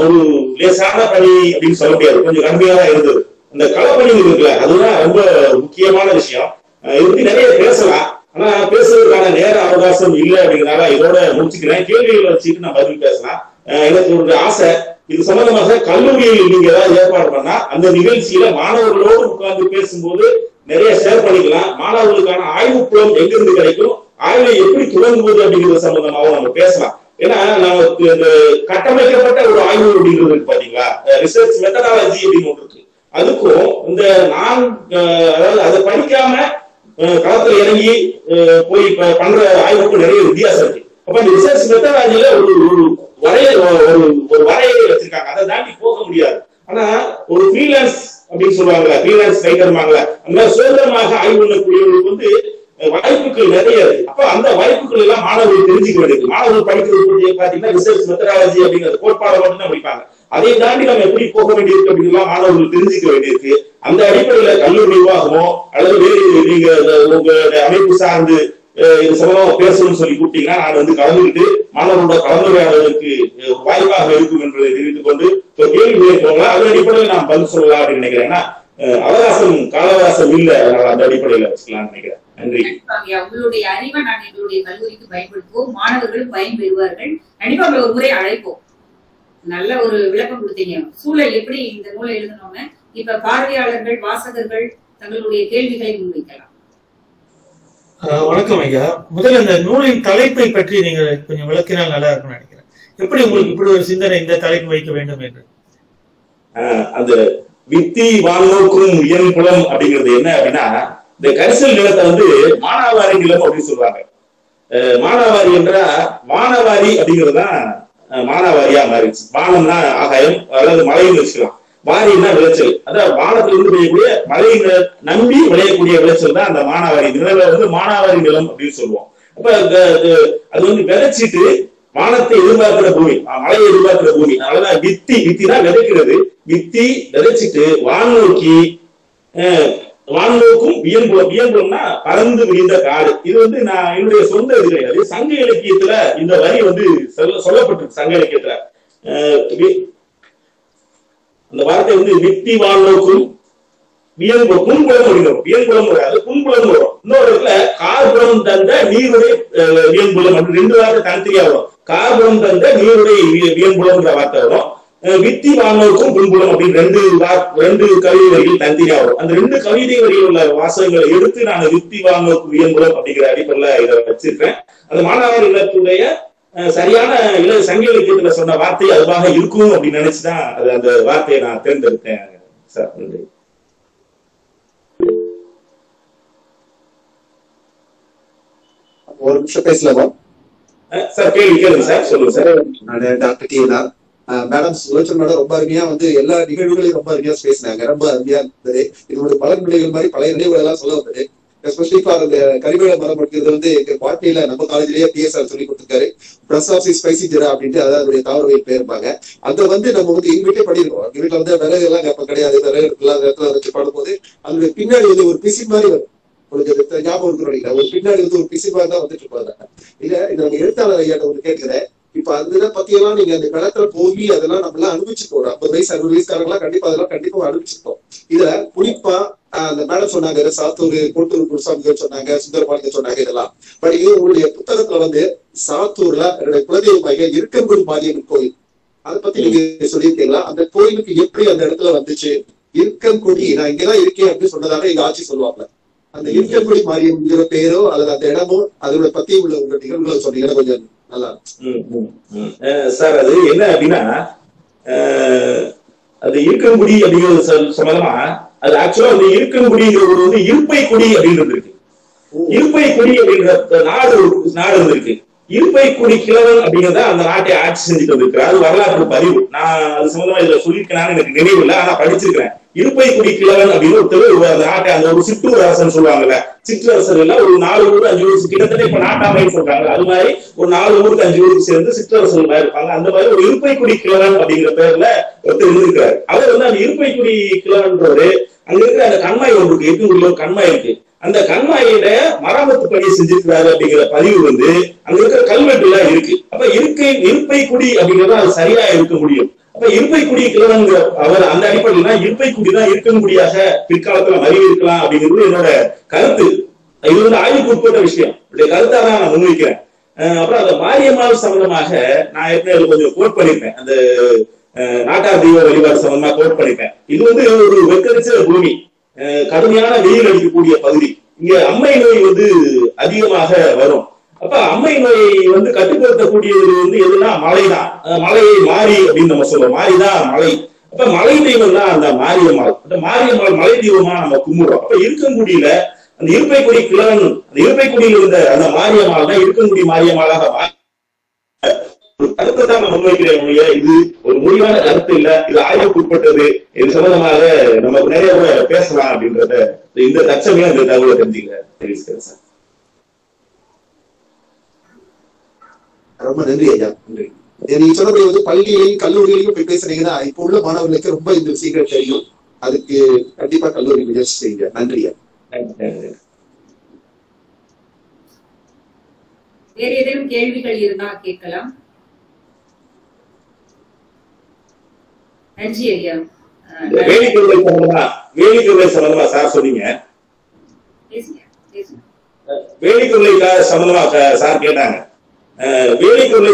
ஒரு லேசான பணி அப்படின்னு சொல்ல முடியாது. கொஞ்சம் கடுமையா தான் இருந்தது இந்த களப்பணி இருக்குல்ல அதுதான் ரொம்ப முக்கியமான விஷயம். இது பத்தி நிறைய பேசலாம். ஆனா பேசுறதுக்கான நேர அவகாசம் இல்லை அப்படிங்கிறனால இதோட முடிச்சுக்கிறேன். கேள்விகளை வச்சுட்டு நான் பதில் பேசலாம். எனக்கு ஒரு ஆசை. இது சம்பந்தமாக கல்லூரியில் நீங்க ஏதாவது ஏற்பாடு பண்ணா அந்த நிகழ்ச்சியில மாணவர்களோடு உட்கார்ந்து பேசும்போது நிறைய ஷேர் பண்ணிக்கலாம். மாணவர்களுக்கான ஆய்வு புலம் எங்கிருந்து கிடைக்கும்? ஆய்வை எப்படி துவங்குவது அப்படிங்கிறது சம்பந்தமாகவும் நம்ம பேசலாம். ஏன்னா நமக்கு இந்த கட்டமைக்கப்பட்ட ஒரு ஆய்வு அப்படிங்கிறது இருக்கு பாத்தீங்களா ரிசர்ச் மெத்தடாலஜி அப்படின்னு ஒன்று இருக்கு. அதுக்கும் இந்த நான் அதாவது அதை படிக்காம களத்துல இறங்கி போய் பண்ற ஆய்வுக்கும் நிறைய வித்தியாசம் இருக்கு. அப்ப இந்த ரிசர்ச் மெத்தடாலஜில ஒரு ஒரு வரைய ஒரு ஒரு வரையை வச்சிருக்காங்க. அதை தாண்டி போக முடியாது. ஆனா ஒரு ஃப்ரீலான்ஸ் அப்படின்னு சொல்லுவாங்களா ஃப்ரீலான்ஸ் ரைட்டர்மாங்கல்ல அந்த மாதிரி சுதந்திரமாக ஆய்வு பண்ணக்கூடியவங்களுக்கு வந்து வாய்ப்புகள் நிறைய அப்ப அந்த வாய்ப்புகள் எல்லாம் மாணவர்கள் தெரிஞ்சுக்க வேண்டியது மாணவர்கள் படிக்கிறது பாத்தீங்கன்னா ரிசர்ச் மெத்தடாலஜி அப்படிங்கிற கோட்பாடு மட்டும் தான் படிப்பாங்க அதை தாண்டி நம்ம எப்படி போக வேண்டியிருக்கு அப்படின்னா மாணவர்கள் தெரிஞ்சுக்க வேண்டியிருக்கு. அந்த அடிப்படையில கல்லூரி நிர்வாகமோ அல்லது வேறு நீங்க அந்த உங்களுடைய அமைப்பு சார்ந்து அஹ், இது பேசணும்னு சொல்லி கூப்பிட்டீங்கன்னா நான் வந்து கலந்துக்கிட்டு மாணவர்களோட கலந்துரையாடலுக்கு வாய்ப்பாக இருக்கும் என்பதை தெரிவித்துக் கொண்டு கேள்வி போகலாம் அதன் அடிப்படையில் நான் பதில் சொல்லலாம் அப்படின்னு நினைக்கிறேன். ஏன்னா அவகாசம் கால அவகாசம் இல்லை. அதனால அந்த அடிப்படையில வச்சுக்கலாம்னு நினைக்கிறேன். நன்றி. உங்களுடைய அறிவை நாங்கள் எங்களுடைய கல்லூரிக்கு பயன்படுத்துவோம். மாணவர்களும் பயன்பெறுவார்கள். கண்டிப்பா உங்களை ஒரு முறை அழைப்போம். நல்ல ஒரு விளக்கம் கொடுத்தீங்க. சூழல் எப்படி இந்த நூலை எழுதணும்னு இப்ப பார்வையாளர்கள் வாசகர்கள் தங்களுடைய கேள்விகளை முன்வைக்கலாம். வணக்கம் ஐயா. முதல்ல இந்த நூலின் தலைப்பை பற்றி நீங்க கொஞ்சம் விளக்கினால் நல்லா இருக்கும்னு நினைக்கிறேன். எப்படி உங்களுக்கு இப்படி ஒரு சிந்தனை இந்த தலைப்பு வைக்க வேண்டும் என்று? அந்த வித்தி வானோக்கும் இயன் புலம் அப்படிங்கிறது என்ன அப்படின்னா இந்த கரிசல் நிலத்தை வந்து மானாவாரி நிலம் அப்படின்னு சொல்லுவாங்க. அஹ் மானாவாரி என்றா மானாவாரி அப்படிங்கிறது தான் மானாவாரியா மாறிடுச்சு. வானம்னா ஆகாயம் அதாவது மழைன்னு வச்சுக்கலாம். வாரின்னா விளைச்சல். அதான் வானத்திலிருந்து பெய்யக்கூடிய மழை நம்பி விளையக்கூடிய விளைச்சல் தான் அந்த மானாவாரி நிலம் வந்து மானாவாரி நிலம் அப்படின்னு சொல்லுவோம். அப்ப இது- அது வந்து விளைச்சிட்டு வானத்தை எதிர்பார்க்கிற பூமி மலையை மழையை எதிர்பார்க்கிற பூமி. அதனாலதான் வித்தி வித்தினா விதைக்கிறது. வித்தி விதைச்சிட்டு வான் நோக்கி அஹ், வான் நோக்கும் பறந்து விரிந்த காடு. இது வந்து நான் என்னுடைய சொந்த இது கிடையாது. சங்க இலக்கியத்துல இந்த வரி வந்து சொல்ல சொல்லப்பட்டிருக்கு சங்க இலக்கியத்துல. அந்த வார்த்தை வந்து வித்தி வான்நோக்கும் வியன்பு புன்புலம் அப்படின்னு வரும் வியன்புலம் வராது புன்புலம் வரும். இன்னொரு இடத்துல கார்புலம் தந்த நீருடைய அஹ், வியன்புலம் அப்படின்னு ரெண்டு வார்த்தை தனித்தனியா வரும். கார்புலம் தந்த நீருடைய வி- வார்த்தை வரும். வித்தி வானோருக்கும் புன்புலம் அப்படின்னு ரெண்டு வா- ரெண்டு கவிதை வரிகள் தந்தியா வரும். அந்த ரெண்டு கவிதை வரியில் உள்ள வாசகங்களை எடுத்து நான் வித்தி வானோருக்கும் வியன்புலம் அப்படிங்கிற அடிப்படையில இதை வச்சிருக்கேன். அந்த மாணவர் இல்லத்துடைய சரியான இல சங்க இலக்கியத்துல சொன்ன வார்த்தை அதுவாக இருக்கும் அப்படின்னு நினைச்சுதான் அது அந்த வார்த்தையை நான் தேர்ந்தெடுத்தேன். சார் நன்றி. ஒரு நிமிஷம் பேசலாமா? சார் கேள்வி கேளுங்க சார். சொல்லுங்க சார். நான் doctor Deena madam Sulochan madam ரொம்ப அருமையா வந்து எல்லா நிகழ்வுகளையும் ரொம்ப அருமையா பேசினாங்க. ரொம்ப அருமையா இருந்தது. இது ஒரு பல நிலைகள் மாதிரி பழைய நினைவுகள் எல்லாம் சொல்ல வந்தது. எஸ்பெஷலி ஃபார் அந்த கரிவேல மரம் வைக்கிறது வந்து எங்க பாட்டியில நம்ம காலேஜ்லயே பிஎஸ்ஆர் சொல்லி கொடுத்துருக்காரு. பிரஸ் ஆஃப் ஸ்பைசி ஜெரா அப்படின்ட்டு அதாவது அதனுடைய தாவரவியல் பேருப்பாங்க அத வந்து நம்ம வந்து எங்க வீட்டே பண்ணிருக்கோம் எங்க வீட்டுல வந்து விறகு எல்லாம் அப்ப கிடையாது. விறகு எல்லாம் இடத்துல வச்சு பாடும்போது அதனுடைய பின்னாடி வந்து ஒரு பிசி மாதிரி வரும். உங்களுக்கு ஞாபகம் இருக்கணும் ஒரு பின்னாடி வந்து ஒரு பிசிபா தான் வந்துட்டு இருப்பாங்க. இல்ல இது நம்ம எழுத்தாளர் ஐயா ஒன்று கேட்கிறேன். இப்ப அந்த பத்தி எல்லாம் நீங்க அந்த களத்துல போய் அதெல்லாம் நம்ம எல்லாம் அனுபவிச்சிருக்கோம் ஒரு ஐம்பது வயசு அறுபது வயசுக்காரங்களாம் கண்டிப்பா அதெல்லாம் கண்டிப்பா அனுபவிச்சிருக்கோம் இதுல குறிப்பா ஆஹ், அந்த மேடம் சொன்னாங்க சாத்தூர் கோட்டூர் குருசாமிகள் சொன்னாங்க சுந்தரபாலிகள் சொன்னாங்க இதெல்லாம். பட் இது உங்களுடைய புத்தகத்துல வந்து சாத்தூர்ல என்னுடைய குலதெய்வ மையம் இருக்கங்குடி மாரியம்மன் கோயில். அதை பத்தி நீங்க சொல்லியிருக்கீங்களா? அந்த கோயிலுக்கு எப்படி அந்த இடத்துல வந்துச்சு? இருக்கங்குடி நான் இங்கதான் இருக்கேன் அப்படின்னு சொன்னதாக எங்க ஆட்சி சொல்லுவாங்க. அந்த இருக்கங்குடி மாரியம்ங்கிற பேரோ அல்லது அந்த இடமோ அதோட பத்தி உள்ள உங்க நிகழ்வுகளை சொன்னீங்கன்னா கொஞ்சம் நல்லா சார் அது என்ன அப்படின்னா அது இருக்கங்குடி அப்படிங்கிறது சம்பந்தமா அது ஆக்சுவலா வந்து இருக்கங்குடிங்கிறது ஒரு வந்து இருப்பை குடி அப்படின்றது இருக்கு. இருப்பை குடி அப்படின்ற நாடு நாடு இருக்கு. இருப்பை குடி கிழவன் அப்படிங்கிறத அந்த நாட்டை ஆட்சி செஞ்சுட்டு வந்திருக்கிறார். அது வரலாற்று பதிவு. நான் அது சம்பந்தமா இதுல சொல்லியிருக்கேன் எனக்கு நினைவு இல்லை. ஆனா படிச்சிருக்கிறேன். இருப்பை குடி கிழவன் அப்படின்னு ஒருத்தர் ஒரு அந்த நாட்டை அந்த ஒரு சிற்றூர் அரசன் சொல்லுவாங்கல்ல. சிற்றரசர் எல்லாம் ஒரு நாலு ஊர் அஞ்சு ஊர் கிட்டத்தட்ட இப்ப நாட்டாமைன்னு சொல்றாங்க அது மாதிரி ஒரு நாலு ஊருக்கு அஞ்சு ஊருக்கு சேர்ந்து சிற்றரசர் மாதிரி இருப்பாங்க. அந்த மாதிரி ஒரு இருப்பை குடி கிழவன் அப்படிங்கிற பேர்ல ஒருத்தர் இருந்திருக்காரு அவர் வந்து அந்த இருப்பை குடி கிழவன்றவரு அங்க இருக்கிற அந்த கண்மாய் ஒன்று இருக்கு. எட்டுங்குடியில ஒரு கண்மாய் இருக்கு. அந்த கண்மாயில மராமத்து பணியை செஞ்சிருக்கிறாரு அப்படிங்கிற பதிவு வந்து அங்க இருக்கிற கல்வெட்டு எல்லாம் இருக்கு. அப்ப இருக்கை இருப்பை குடி அப்படிங்கறது அது சரியா இருக்க முடியும். அப்ப இருப்பை குடி கிழவன்கிற அவர் அந்த அடிப்படையில் தான் இருப்பை குடிதான் இருக்கக்கூடியாக பிற்காலத்துல மறைவு இருக்கலாம் அப்படிங்கிறது என்னோட கருத்து. இது வந்து ஆய்வுக்கு உட்பட்ட விஷயம். என்னுடைய கருத்தா தான் நான் முன்வைக்கிறேன். அப்புறம் அந்த மாரியம்மாள் சம்பந்தமாக நான் ஏற்கனவே கொஞ்சம் கோட் பண்ணிருப்பேன் அந்த அஹ், நாட்டார் தெய்வ வழிபாடு சம்பந்தமா கோட் பண்ணிருப்பேன் இது வந்து ஒரு வெக்கரிச்ச பூமி. அஹ், கடுமையான வெயில் அடிக்கக்கூடிய பகுதி. இங்க அம்மை நோய் வந்து அதிகமாக வரும். அப்ப அம்மை நோயை வந்து கட்டுப்படுத்தக்கூடியது வந்து எதுனா மலைதான். மலையை மாறி அப்படின்னு நம்ம சொல்றோம். மாறிதான் மலை. அப்ப மலை தெய்வம் தான் அந்த மாரியம்மாள் அந்த மாரியம்மாள் மலை தெய்வமா நம்ம கும்பிடுறோம். அப்ப இருக்கங்குடியில அந்த இருப்பைக்குடி கிழவன் அந்த இருப்பைக்குடியில் இருந்த அந்த மாரியம்மாள் தான் இருக்கங்குடி மாரியம்மாளாக ஒரு கருத்தை தான் நான் முன்வைக்கிறேன் இது ஒரு முடிவான கருத்து இல்ல. இது ஆய்வுக்குட்பட்டது. என் இது சம்பந்தமாக நமக்கு நிறைய பேசலாம் அப்படின்றத இந்த தற்சமயம் இந்த தகவலை தெரிஞ்சுக்க தெரிவிச்சுக்கிறேன் சார் ரொம்ப நன்றி ஐயா நன்றி. நீங்க சொன்னபடி வந்து பள்ளியிலையும் கல்லூரியிலையும் போய் பேசுனீங்கன்னா இப்ப உள்ள மாணவர்களுக்கு ரொம்ப இந்த விஷயங்கள் தெரியும். அதுக்கு கண்டிப்பா கல்லூரி முயற்சி செய்யுங்க. நன்றி. வேற ஏதேனும் கேள்விகள் இருந்தா கேட்கலாம். நன்றி ஐயா. வேலிக்கருவை சம்பந்தமா வேலிக்கருவை சம்பந்தமா சார் சொன்னீங்க. வேலிக்குருளை சம்பந்தமா சார் கேட்டாங்க. அஹ்,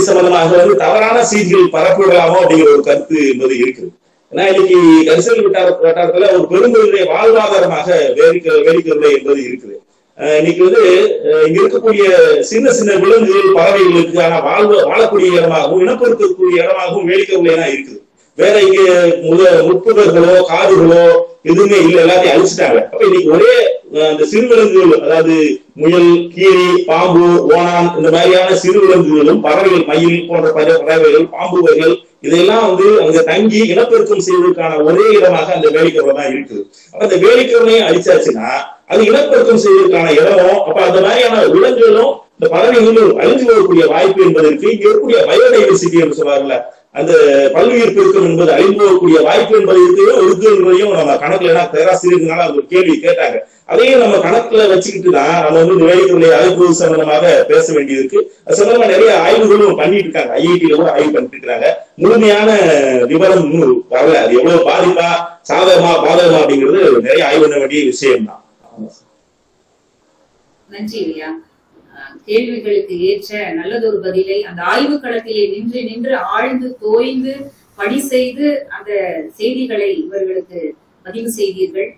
சம்பந்தமாக வந்து தவறான செய்திகள் பரப்பிவிடலாமோ அப்படிங்கிற ஒரு கருத்து என்பது இருக்குது ஏன்னா இன்னைக்கு கரிசல் வட்டார வட்டாரத்துல ஒரு பெரும்பகுதியுடைய வாழ்வாதாரமாக வேலைக்கு வேலிக்கருளை என்பது இருக்குது. அஹ், இன்னைக்கு வந்து இங்க இருக்கக்கூடிய சின்ன சின்ன விலங்குகள் பறவைகளுக்கு ஆனா வாழ்வு வாழக்கூடிய இடமாகவும் இனப்பெருக்கக்கூடிய இடமாகவும் வேலிக்கருளை தான் இருக்குது. வேற இங்க முத முட்புதர்களோ காடுகளோ எதுவுமே இல்ல எல்லாத்தையும் அழிச்சிட்டாங்க. அப்ப இன்னைக்கு ஒரே அந்த சிறு விலங்குகள் அதாவது முயல் கீரி பாம்பு ஓனான் இந்த மாதிரியான சிறு விலங்குகளும் பறவைகள் மயில் போன்ற பற- பறவைகள் பாம்பு வகைகள் இதெல்லாம் வந்து அங்க தங்கி இனப்பெருக்கம் செய்வதற்கான ஒரே இடமாக அந்த வேலிக்கருவை தான் இருக்குது அப்ப அந்த வேலிக்கருணையும் அழிச்சாச்சுன்னா அது இனப்பெருக்கம் செய்வதற்கான இடமும் அப்ப அந்த மாதிரியான விலங்குகளும் இந்த பறவைகளும் அழிஞ்சு போகக்கூடிய வாய்ப்பு என்பதற்கு இங்க இருக்கக்கூடிய பயோடைவர்சிட்டி என்று சொல்றாருல்ல அந்த பல்லுயிர் பெருக்கம் என்பது அழிந்து போகக்கூடிய வாய்ப்பு என்பது இருக்கு இருக்கு என்பதையும் நம்ம கணக்குல ஏன்னா பேராசிரியர்னால ஒரு கேள்வி கேட்டாங்க. அதையும் நம்ம கணக்குல வச்சுக்கிட்டு தான் நம்ம வந்து இந்த அழைப்பு சம்பந்தமாக பேச வேண்டியது இருக்கு அது சம்பந்தமா நிறைய ஆய்வுகளும் பண்ணிட்டு இருக்காங்க. ஐஐடியில கூட ஆய்வு பண்ணிட்டு இருக்காங்க. முழுமையான விவரம் வரல. அது எவ்வளவு பாதிப்பா சாதகமா பாதகமா அப்படிங்கிறது நிறைய ஆய்வு பண்ண வேண்டிய விஷயம் தான் நன்றி ஐயா கேள்விகளுக்கு ஏற்ற நல்லதொரு பதிலை அந்த ஆய்வு களத்திலே நின்று நின்று ஆழ்ந்து தோய்ந்து பணி செய்து அந்த செய்திகளை இவர்களுக்கு பதிவு செய்தீர்கள்.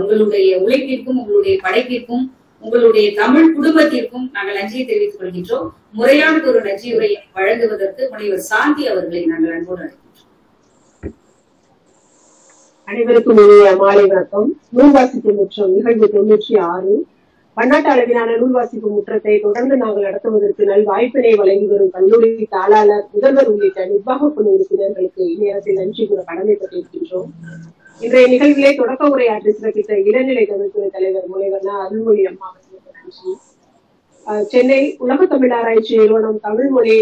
உங்களுடைய உழைப்பிற்கும் உங்களுடைய படைப்பிற்கும் உங்களுடைய தமிழ் குடும்பத்திற்கும் நாங்கள் நன்றியை தெரிவித்துக் கொள்கின்றோம். முறையான ஒரு நன்றியுரை வழங்குவதற்கு முனைவர் சாந்தி அவர்களை நாங்கள் அன்போடு அழைக்கின்றோம். அனைவருக்கும் இனிய மாலை வணக்கம். நூல் வாசிப்பு முற்றம் நிகழ்வு தொண்ணூற்றி ஆறு. பன்னாட்டு அளவிலான நூல் வாசிப்பு முற்றத்தை தொடர்ந்து நாங்கள் நடத்துவதற்கு நல் வாய்ப்பினை வழங்கி வரும் கல்லூரி தாளாளர் முதல்வர் உள்ளிட்ட நிர்வாக குழு உறுப்பினர்களுக்கு இந்நேரத்தில் நன்றி கூற கடமைப்பட்டிருக்கின்றோம். இன்றைய நிகழ்விலே தொடக்க உரையாற்றி சிறப்பித்த இளநிலை தமிழ்துறை தலைவர் முனைவர் அருள்மொழி அம்மா அவர்களுக்கு நன்றி. சென்னை உலக தமிழ் ஆராய்ச்சி நிறுவனம் தமிழ் மொழி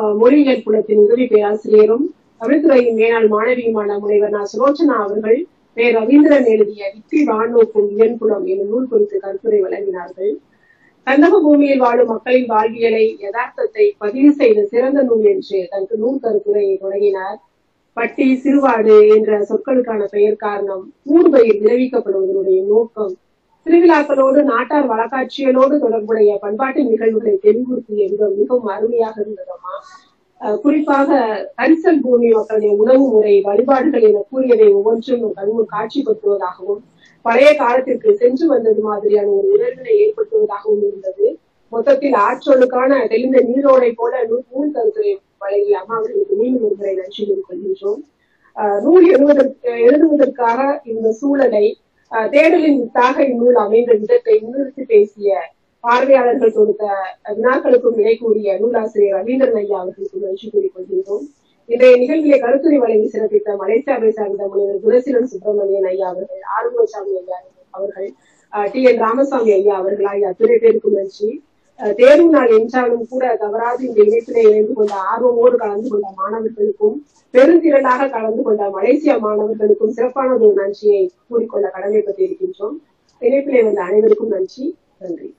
அஹ் மொழியியல் புலத்தின் உதவி பேராசிரியரும் தமிழ்துறையின் மேலாள் மாணவியுமான முனைவர் நா. சுலோச்சனா அவர்கள் வே ரவீந்திரன் எழுதிய வித்தி வானோக்கும் இயன்புலம் எனும் நூல் குறித்து கருத்துரை வழங்கினார்கள். கந்தக பூமியில் வாழும் மக்களின் வாழ்வியலை யதார்த்தத்தை பதிவு செய்த சிறந்த நூல் என்று தனக்கு நூல் கருத்துரையை தொடங்கினார். பட்டி சிறுவாடு என்ற சொற்களுக்கான பெயர் காரணம் ஊர்வையில் விளைவிக்கப்படுவதனுடைய நோக்கம். திருவிழாக்களோடு நாட்டார் வழக்காட்சியலோடு தொடர்புடைய பண்பாட்டு நிகழ்வுகளை தெளிவுறுத்திய விதம் மிகவும் அருமையாக இருந்ததம்மா. குறிப்பாக கரிசல் பூமி மக்களுடைய உணவு முறை வழிபாடுகள் என கூறியதை ஒவ்வொன்றும் கண்முன் காட்சிப்படுத்துவதாகவும் பழைய காலத்திற்கு சென்று வந்தது மாதிரியான ஒரு உணர்வினை ஏற்படுத்துவதாகவும் இருந்தது. மொத்தத்தில் ஆற்றலுக்கான தெளிந்த நீரோடை போல நூல் நூல் கருத்துரை வழங்கிய அம்மாவர்களுக்கு மீண்டும் ஒருவரை நன்றி கொள்கின்றோம். நூல் எழுதுவதற்கு எழுதுவதற்காக இந்த சூழலை தேடலின் வித்தாக இந்நூல் அமைந்த விதத்தை முன்னிறுத்தி பேசிய பார்வையாளர்கள் கொடுத்த வினாக்களுக்கும் விடை கூறிய நூலாசிரியர் ரவீந்திரன் ஐயா அவர்களுக்கு நன்றி கூறிக்கொள்கின்றோம். இன்றைய நிகழ்விலே கருத்துரை வழங்கி சிறப்பித்த மலேசியாவை சார்ந்த முனைவர் குணசீலன் சுப்பிரமணியன் ஐயா அவர்கள் ஆறுமுகசாமி ஐயா அவர்கள் டி என் ராமசாமி ஐயா அவர்கள் ஆகிய அத்துணை பேருக்கும் நன்றி. தேர்வு நாள் என்றாலும் கூட தவறாது இந்த இணைப்பிலே இணைந்து கொண்ட ஆர்வமோடு கலந்து கொண்ட மாணவர்களுக்கும் பெருந்திரளாக கலந்து கொண்ட மலேசிய மாணவர்களுக்கும் சிறப்பான ஒரு நன்றியை கூறிக்கொள்ள கடமைப்பட்டிருக்கின்றோம். இணைப்பிலே வந்த அனைவருக்கும் நன்றி. நன்றி.